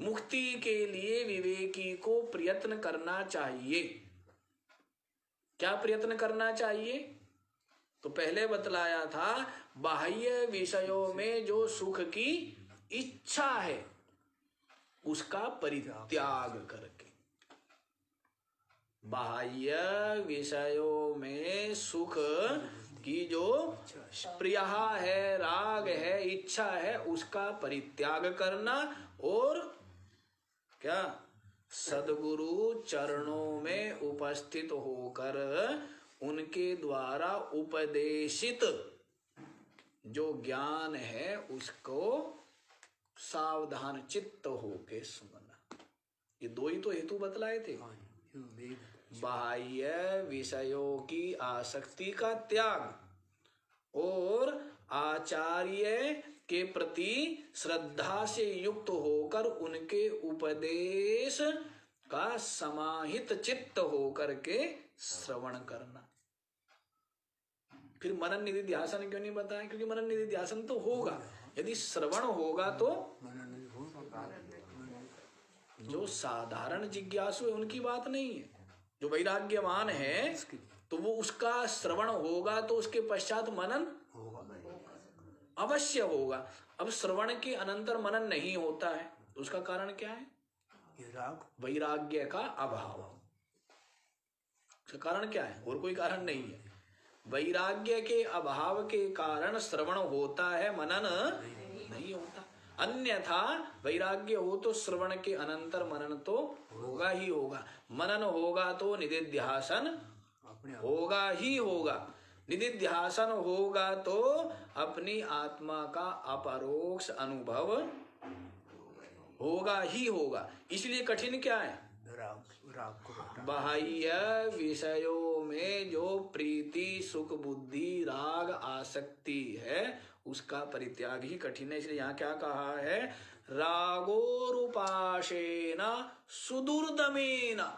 मुक्ति के लिए विवेकी को प्रयत्न करना चाहिए। क्या प्रयत्न करना चाहिए? तो पहले बतलाया था, बाह्य विषयों में जो सुख की इच्छा है, उसका परित्याग करके। बाह्य विषयों में सुख की जो प्रिय है, राग है, इच्छा है, उसका परित्याग करना और क्या? सदगुरु चरणों में उपस्थित होकर उनके द्वारा उपदेशित जो ज्ञान है उसको सावधान चित्त होके सुनना। ये दो ही तो हेतु बतलाए थे। हाँ, बाह्य विषयों की आसक्ति का त्याग और आचार्य के प्रति श्रद्धा से युक्त होकर उनके उपदेश का समाहित चित्त होकर के श्रवण करना। फिर मनन निधि ध्यासन क्यों नहीं बताया क्योंकि मनन निधि ध्यासन तो होगा। यदि श्रवण होगा तो जो साधारण जिज्ञासु है उनकी बात नहीं है। जो वैराग्यवान है तो वो उसका श्रवण होगा तो उसके पश्चात मनन होगा अवश्य होगा। अब श्रवण के अनंतर मनन नहीं होता है तो उसका कारण क्या है? वैराग्य का अभाव। उसका कारण क्या है? और कोई कारण नहीं है। वैराग्य के अभाव के कारण श्रवण होता है मनन नहीं होता। अन्यथा वैराग्य हो तो श्रवण के अनंतर मनन तो होगा ही होगा। मनन होगा तो निधिध्यासन होगा ही होगा। निधिध्यासन होगा तो अपनी आत्मा का अपरोक्ष अनुभव होगा ही होगा। इसलिए कठिन क्या है? राग राग बाह्य विषयों में जो प्रीति, सुख, बुद्धि, राग आसक्ति है, उसका परित्याग ही कठिन है। इसलिए यहाँ क्या कहा है? रागोरुपाशेन सुदुर्दमेन।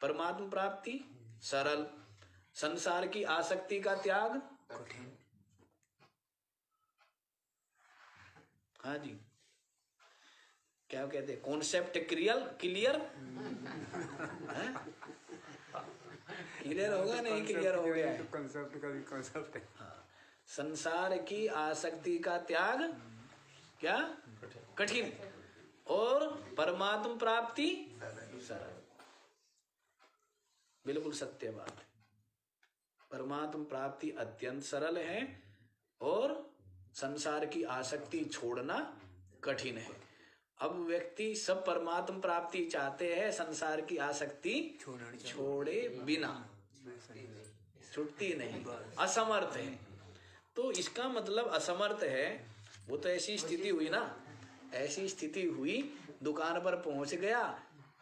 परमात्म प्राप्ति, सरल। संसार की आसक्ति का त्याग, कठिन। हाँ जी। क्या कहते हैं? कॉन्सेप्ट क्लियर क्लियर क्लियर होगा नहीं क्लियर हो गया? कॉन्सेप्ट का भी कंसेप्ट है। हाँ, संसार की आसक्ति का त्याग क्या? कठिन। और परमात्म प्राप्ति? सरल। बिल्कुल सत्य बात है। परमात्म प्राप्ति अत्यंत सरल है और संसार की आसक्ति छोड़ना कठिन है। अब व्यक्ति सब परमात्म प्राप्ति चाहते हैं संसार की आसक्ति छोड़े बिना। छुट्टी नहीं। असमर्थ है। तो इसका मतलब असमर्थ है वो तो ऐसी स्थिति हुई ना। ऐसी स्थिति हुई दुकान पर पहुँच गया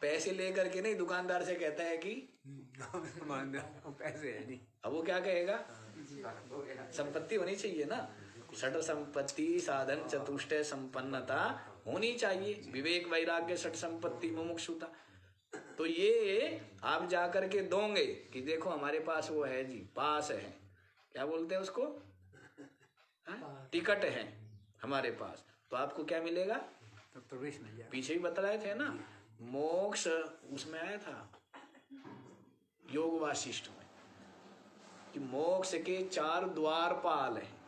पैसे लेकर के नहीं दुकानदार से कहता है कि पैसे है नहीं। अब वो क्या कहेगा? संपत्ति होनी चाहिए ना। षट संपत्ति साधन चतुष्टय संपन्नता। होनी चाहिए। विवेक वैराग्य षट संपत्ति मुमुक्षुता। तो ये आप जाकर के दोगे कि देखो हमारे पास वो है जी पास है। क्या बोलते हैं उसको? हाँ? टिकट है हमारे पास। तो आपको क्या मिलेगा? तो प्रवेश मिल पीछे भी बतलाए थे ना? मोक्ष उसमें आया था योग वाशिष्ठ में कि मोक्ष के चार द्वारपाल हैं।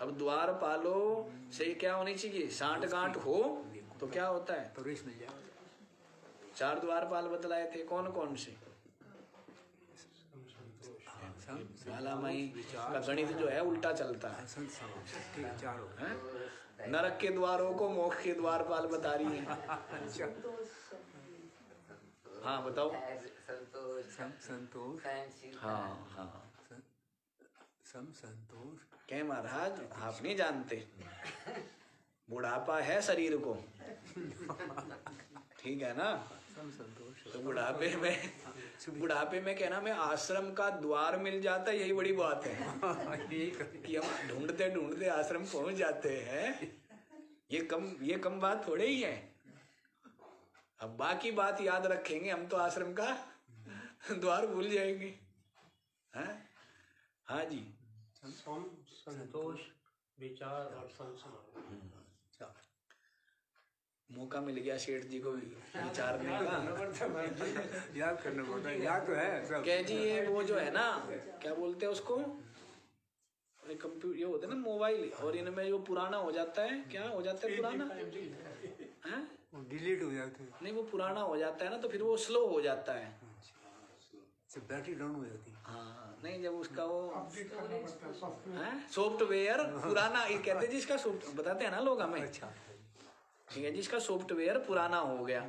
अब द्वार पालो से क्या होनी चाहिए? साठ गांठ हो तो क्या होता है? प्रवेश मिल जाए। चार द्वारपाल बतलाए थे कौन कौन से? माई का गणित जो है उल्टा चलता है? नरक के द्वारों को मोक्ष के द्वारपाल बता रही है। अच्छा। हाँ बताओ। संतोष। संतोष। हाँ हाँ। सम संतोष। क्या महाराज, आप नहीं जानते। बुढ़ापा है शरीर को। ठीक है ना? तो बुढ़ापे में बुढ़ापे में कहना, मैं आश्रम का द्वार मिल जाता, यही बड़ी बात है। कि हम ढूंढते ढूंढते आश्रम पहुँच जाते हैं। ये कम ये कम बात थोड़े ही है। अब बाकी बात याद रखेंगे, हम तो आश्रम का द्वार भूल जाएँगे। हैं? हाँ जी। संतोष विचार और संस्मरण अच्छा। मौका मिल गया सेठ जी को विचारने का। याद करना पड़ता है याद तो है सब। कह जी ये वो जो है ना क्या बोलते हैं उसको? कंप्यूटर ये होता है ना मोबाइल और इनमें जो पुराना हो जाता है क्या हो जाता है पुराना? हैं? डिलीट हो जाते हैं। नहीं वो पुराना हो जाता है ना तो फिर वो स्लो हो जाता है। बैटरी डाउन हो जाती है। हाँ नहीं जब उसका वो सॉफ्टवेयर पुराना ये कहते हैं जिसका सॉफ्ट बताते हैं ना लोग हमें। अच्छा। ठीक है जिसका सॉफ्टवेयर पुराना हो गया।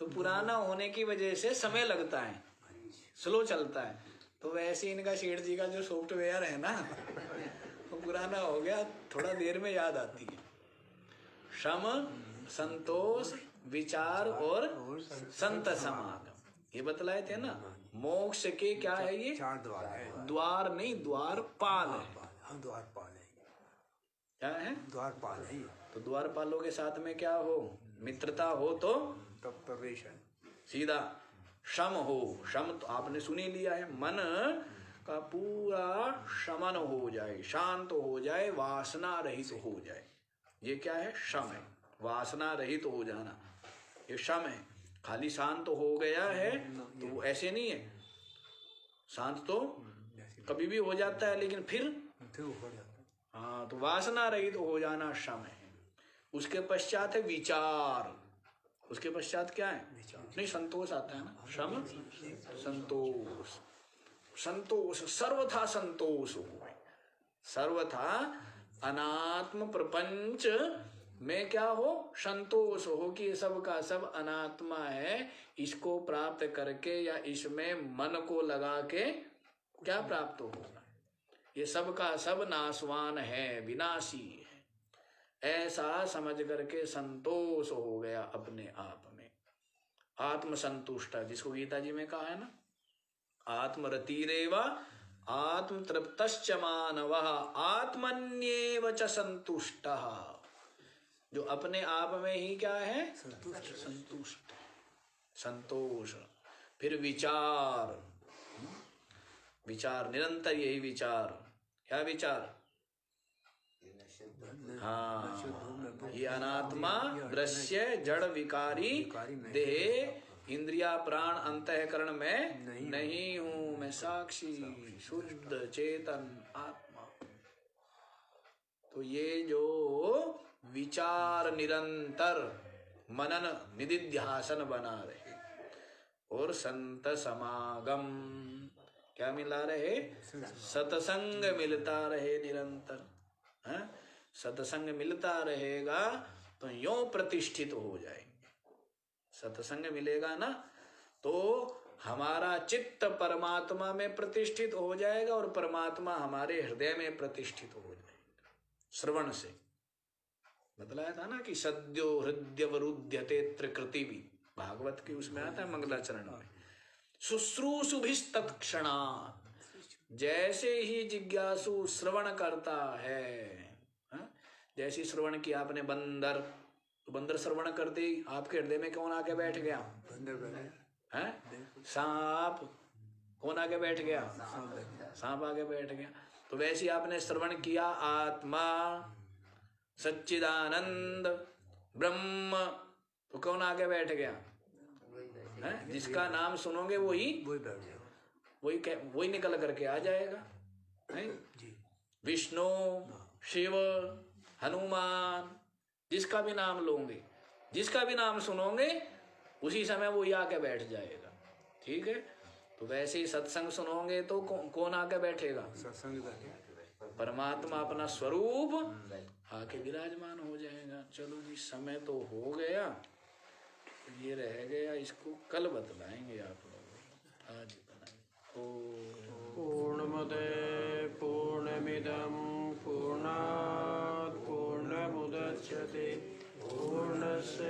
तो पुराना होने की वजह से समय लगता है। स्लो चलता है। तो वैसे इनका शेठ जी का जो सॉफ्टवेयर है ना वो पुराना हो गया थोड़ा देर में याद आती है। श्रम संतोष विचार और संत समागम। ये बतलाए थे ना? मोक्ष के क्या है ये? चार द्वार है। द्वार नहीं द्वार पाल है हम द्वारपाल है। क्या है? द्वारपाल है। ये। तो द्वारपालों के साथ में क्या हो? मित्रता हो तो? तब प्रवेश है। सीधा शम हो। शम तो आपने सुन ही लिया है। मन का पूरा शमन हो जाए शांत हो जाए वासना रहित हो जाए। ये क्या है? शम है। वासना रहित हो जाना। ये शम है। खाली शांत तो हो गया है तो वो ऐसे नहीं है। शांत तो कभी भी हो जाता है लेकिन फिर है हाँ तो वासना रहित हो जाना शम है। उसके पश्चात है विचार। उसके पश्चात क्या है? नहीं संतोष आता है ना? शम? संतोष संतोष। सर्वथा संतोष हो सर्वथा अनात्म प्रपंच में क्या हो? संतोष हो कि सब का सब अनात्मा है। इसको प्राप्त करके या इसमें मन को लगा के क्या प्राप्त होगा? ये सब का सब नासवान है विनाशी है। ऐसा समझ करके संतोष हो गया अपने आप में। आत्म संतुष्ट जिसको गीता जी में कहा है ना? आत्मरतिरेव आत्म तृप्त मानव आत्मन्येव च संतुष्ट। जो अपने आप में ही क्या है? संतुष्ट। संतुष्ट। संतोष। फिर विचार। विचार निरंतर यही विचार। क्या विचार? हाँ ये अनात्मा दृश्य जड़ विकारी देह इंद्रिया प्राण अंतःकरण में नहीं नहीं हूँ। मैं साक्षी शुद्ध चेतन आत्मा तो ये जो विचार निरंतर मनन निधिध्यासन बना रहे और संत समागम। क्या मिला रहे? सतसंग मिलता रहे निरंतर। हैं? सत्संग मिलता रहेगा तो यो प्रतिष्ठित हो जाएँगे। सतसंग मिलेगा ना तो हमारा चित्त परमात्मा में प्रतिष्ठित हो जाएगा और परमात्मा हमारे हृदय में प्रतिष्ठित हो जाएगा। श्रवण से। बतलाया था ना कि सद्यो हृदय वरुध्यते त्रिकृति भी। भागवत की उसमें आता है मंगलाचरण में। शुश्रूषुभिस्तत्क्षणात् जैसे ही जिज्ञासु श्रवण करता है हाँ? जैसे श्रवण किया आपने बंदर तो बंदर श्रवण करते ही आपके हृदय में कौन आके बैठ गया? बंदर बने सांप। कौन आके बैठ गया? सांप आके बैठ गया। तो वैसे ही आपने श्रवण किया आत्मा। सच्चिदानंद ब्रह्म। तो कौन आके बैठ गया? हैं? जिसका नाम सुनोगे वही वही बैठ जाओ वही वही निकल करके आ जाएगा। हैं? विष्णु शिव हनुमान जिसका भी नाम लोगे जिसका भी नाम सुनोगे उसी समय वो ही आके बैठ जाएगा। ठीक है? तो वैसे ही सत्संग सुनोगे तो कौन आके बैठेगा? सत्संग परमात्मा अपना स्वरूप आके विराजमान हो जाएगा। चलो जी, समय तो हो गया। ये रह गया, इसको कल बतलाएँगे आप लोग। आज पूर्णमदे पूर्णमिदं, पूर्णात् पूर्णमुदच्छते। पूर्णस्य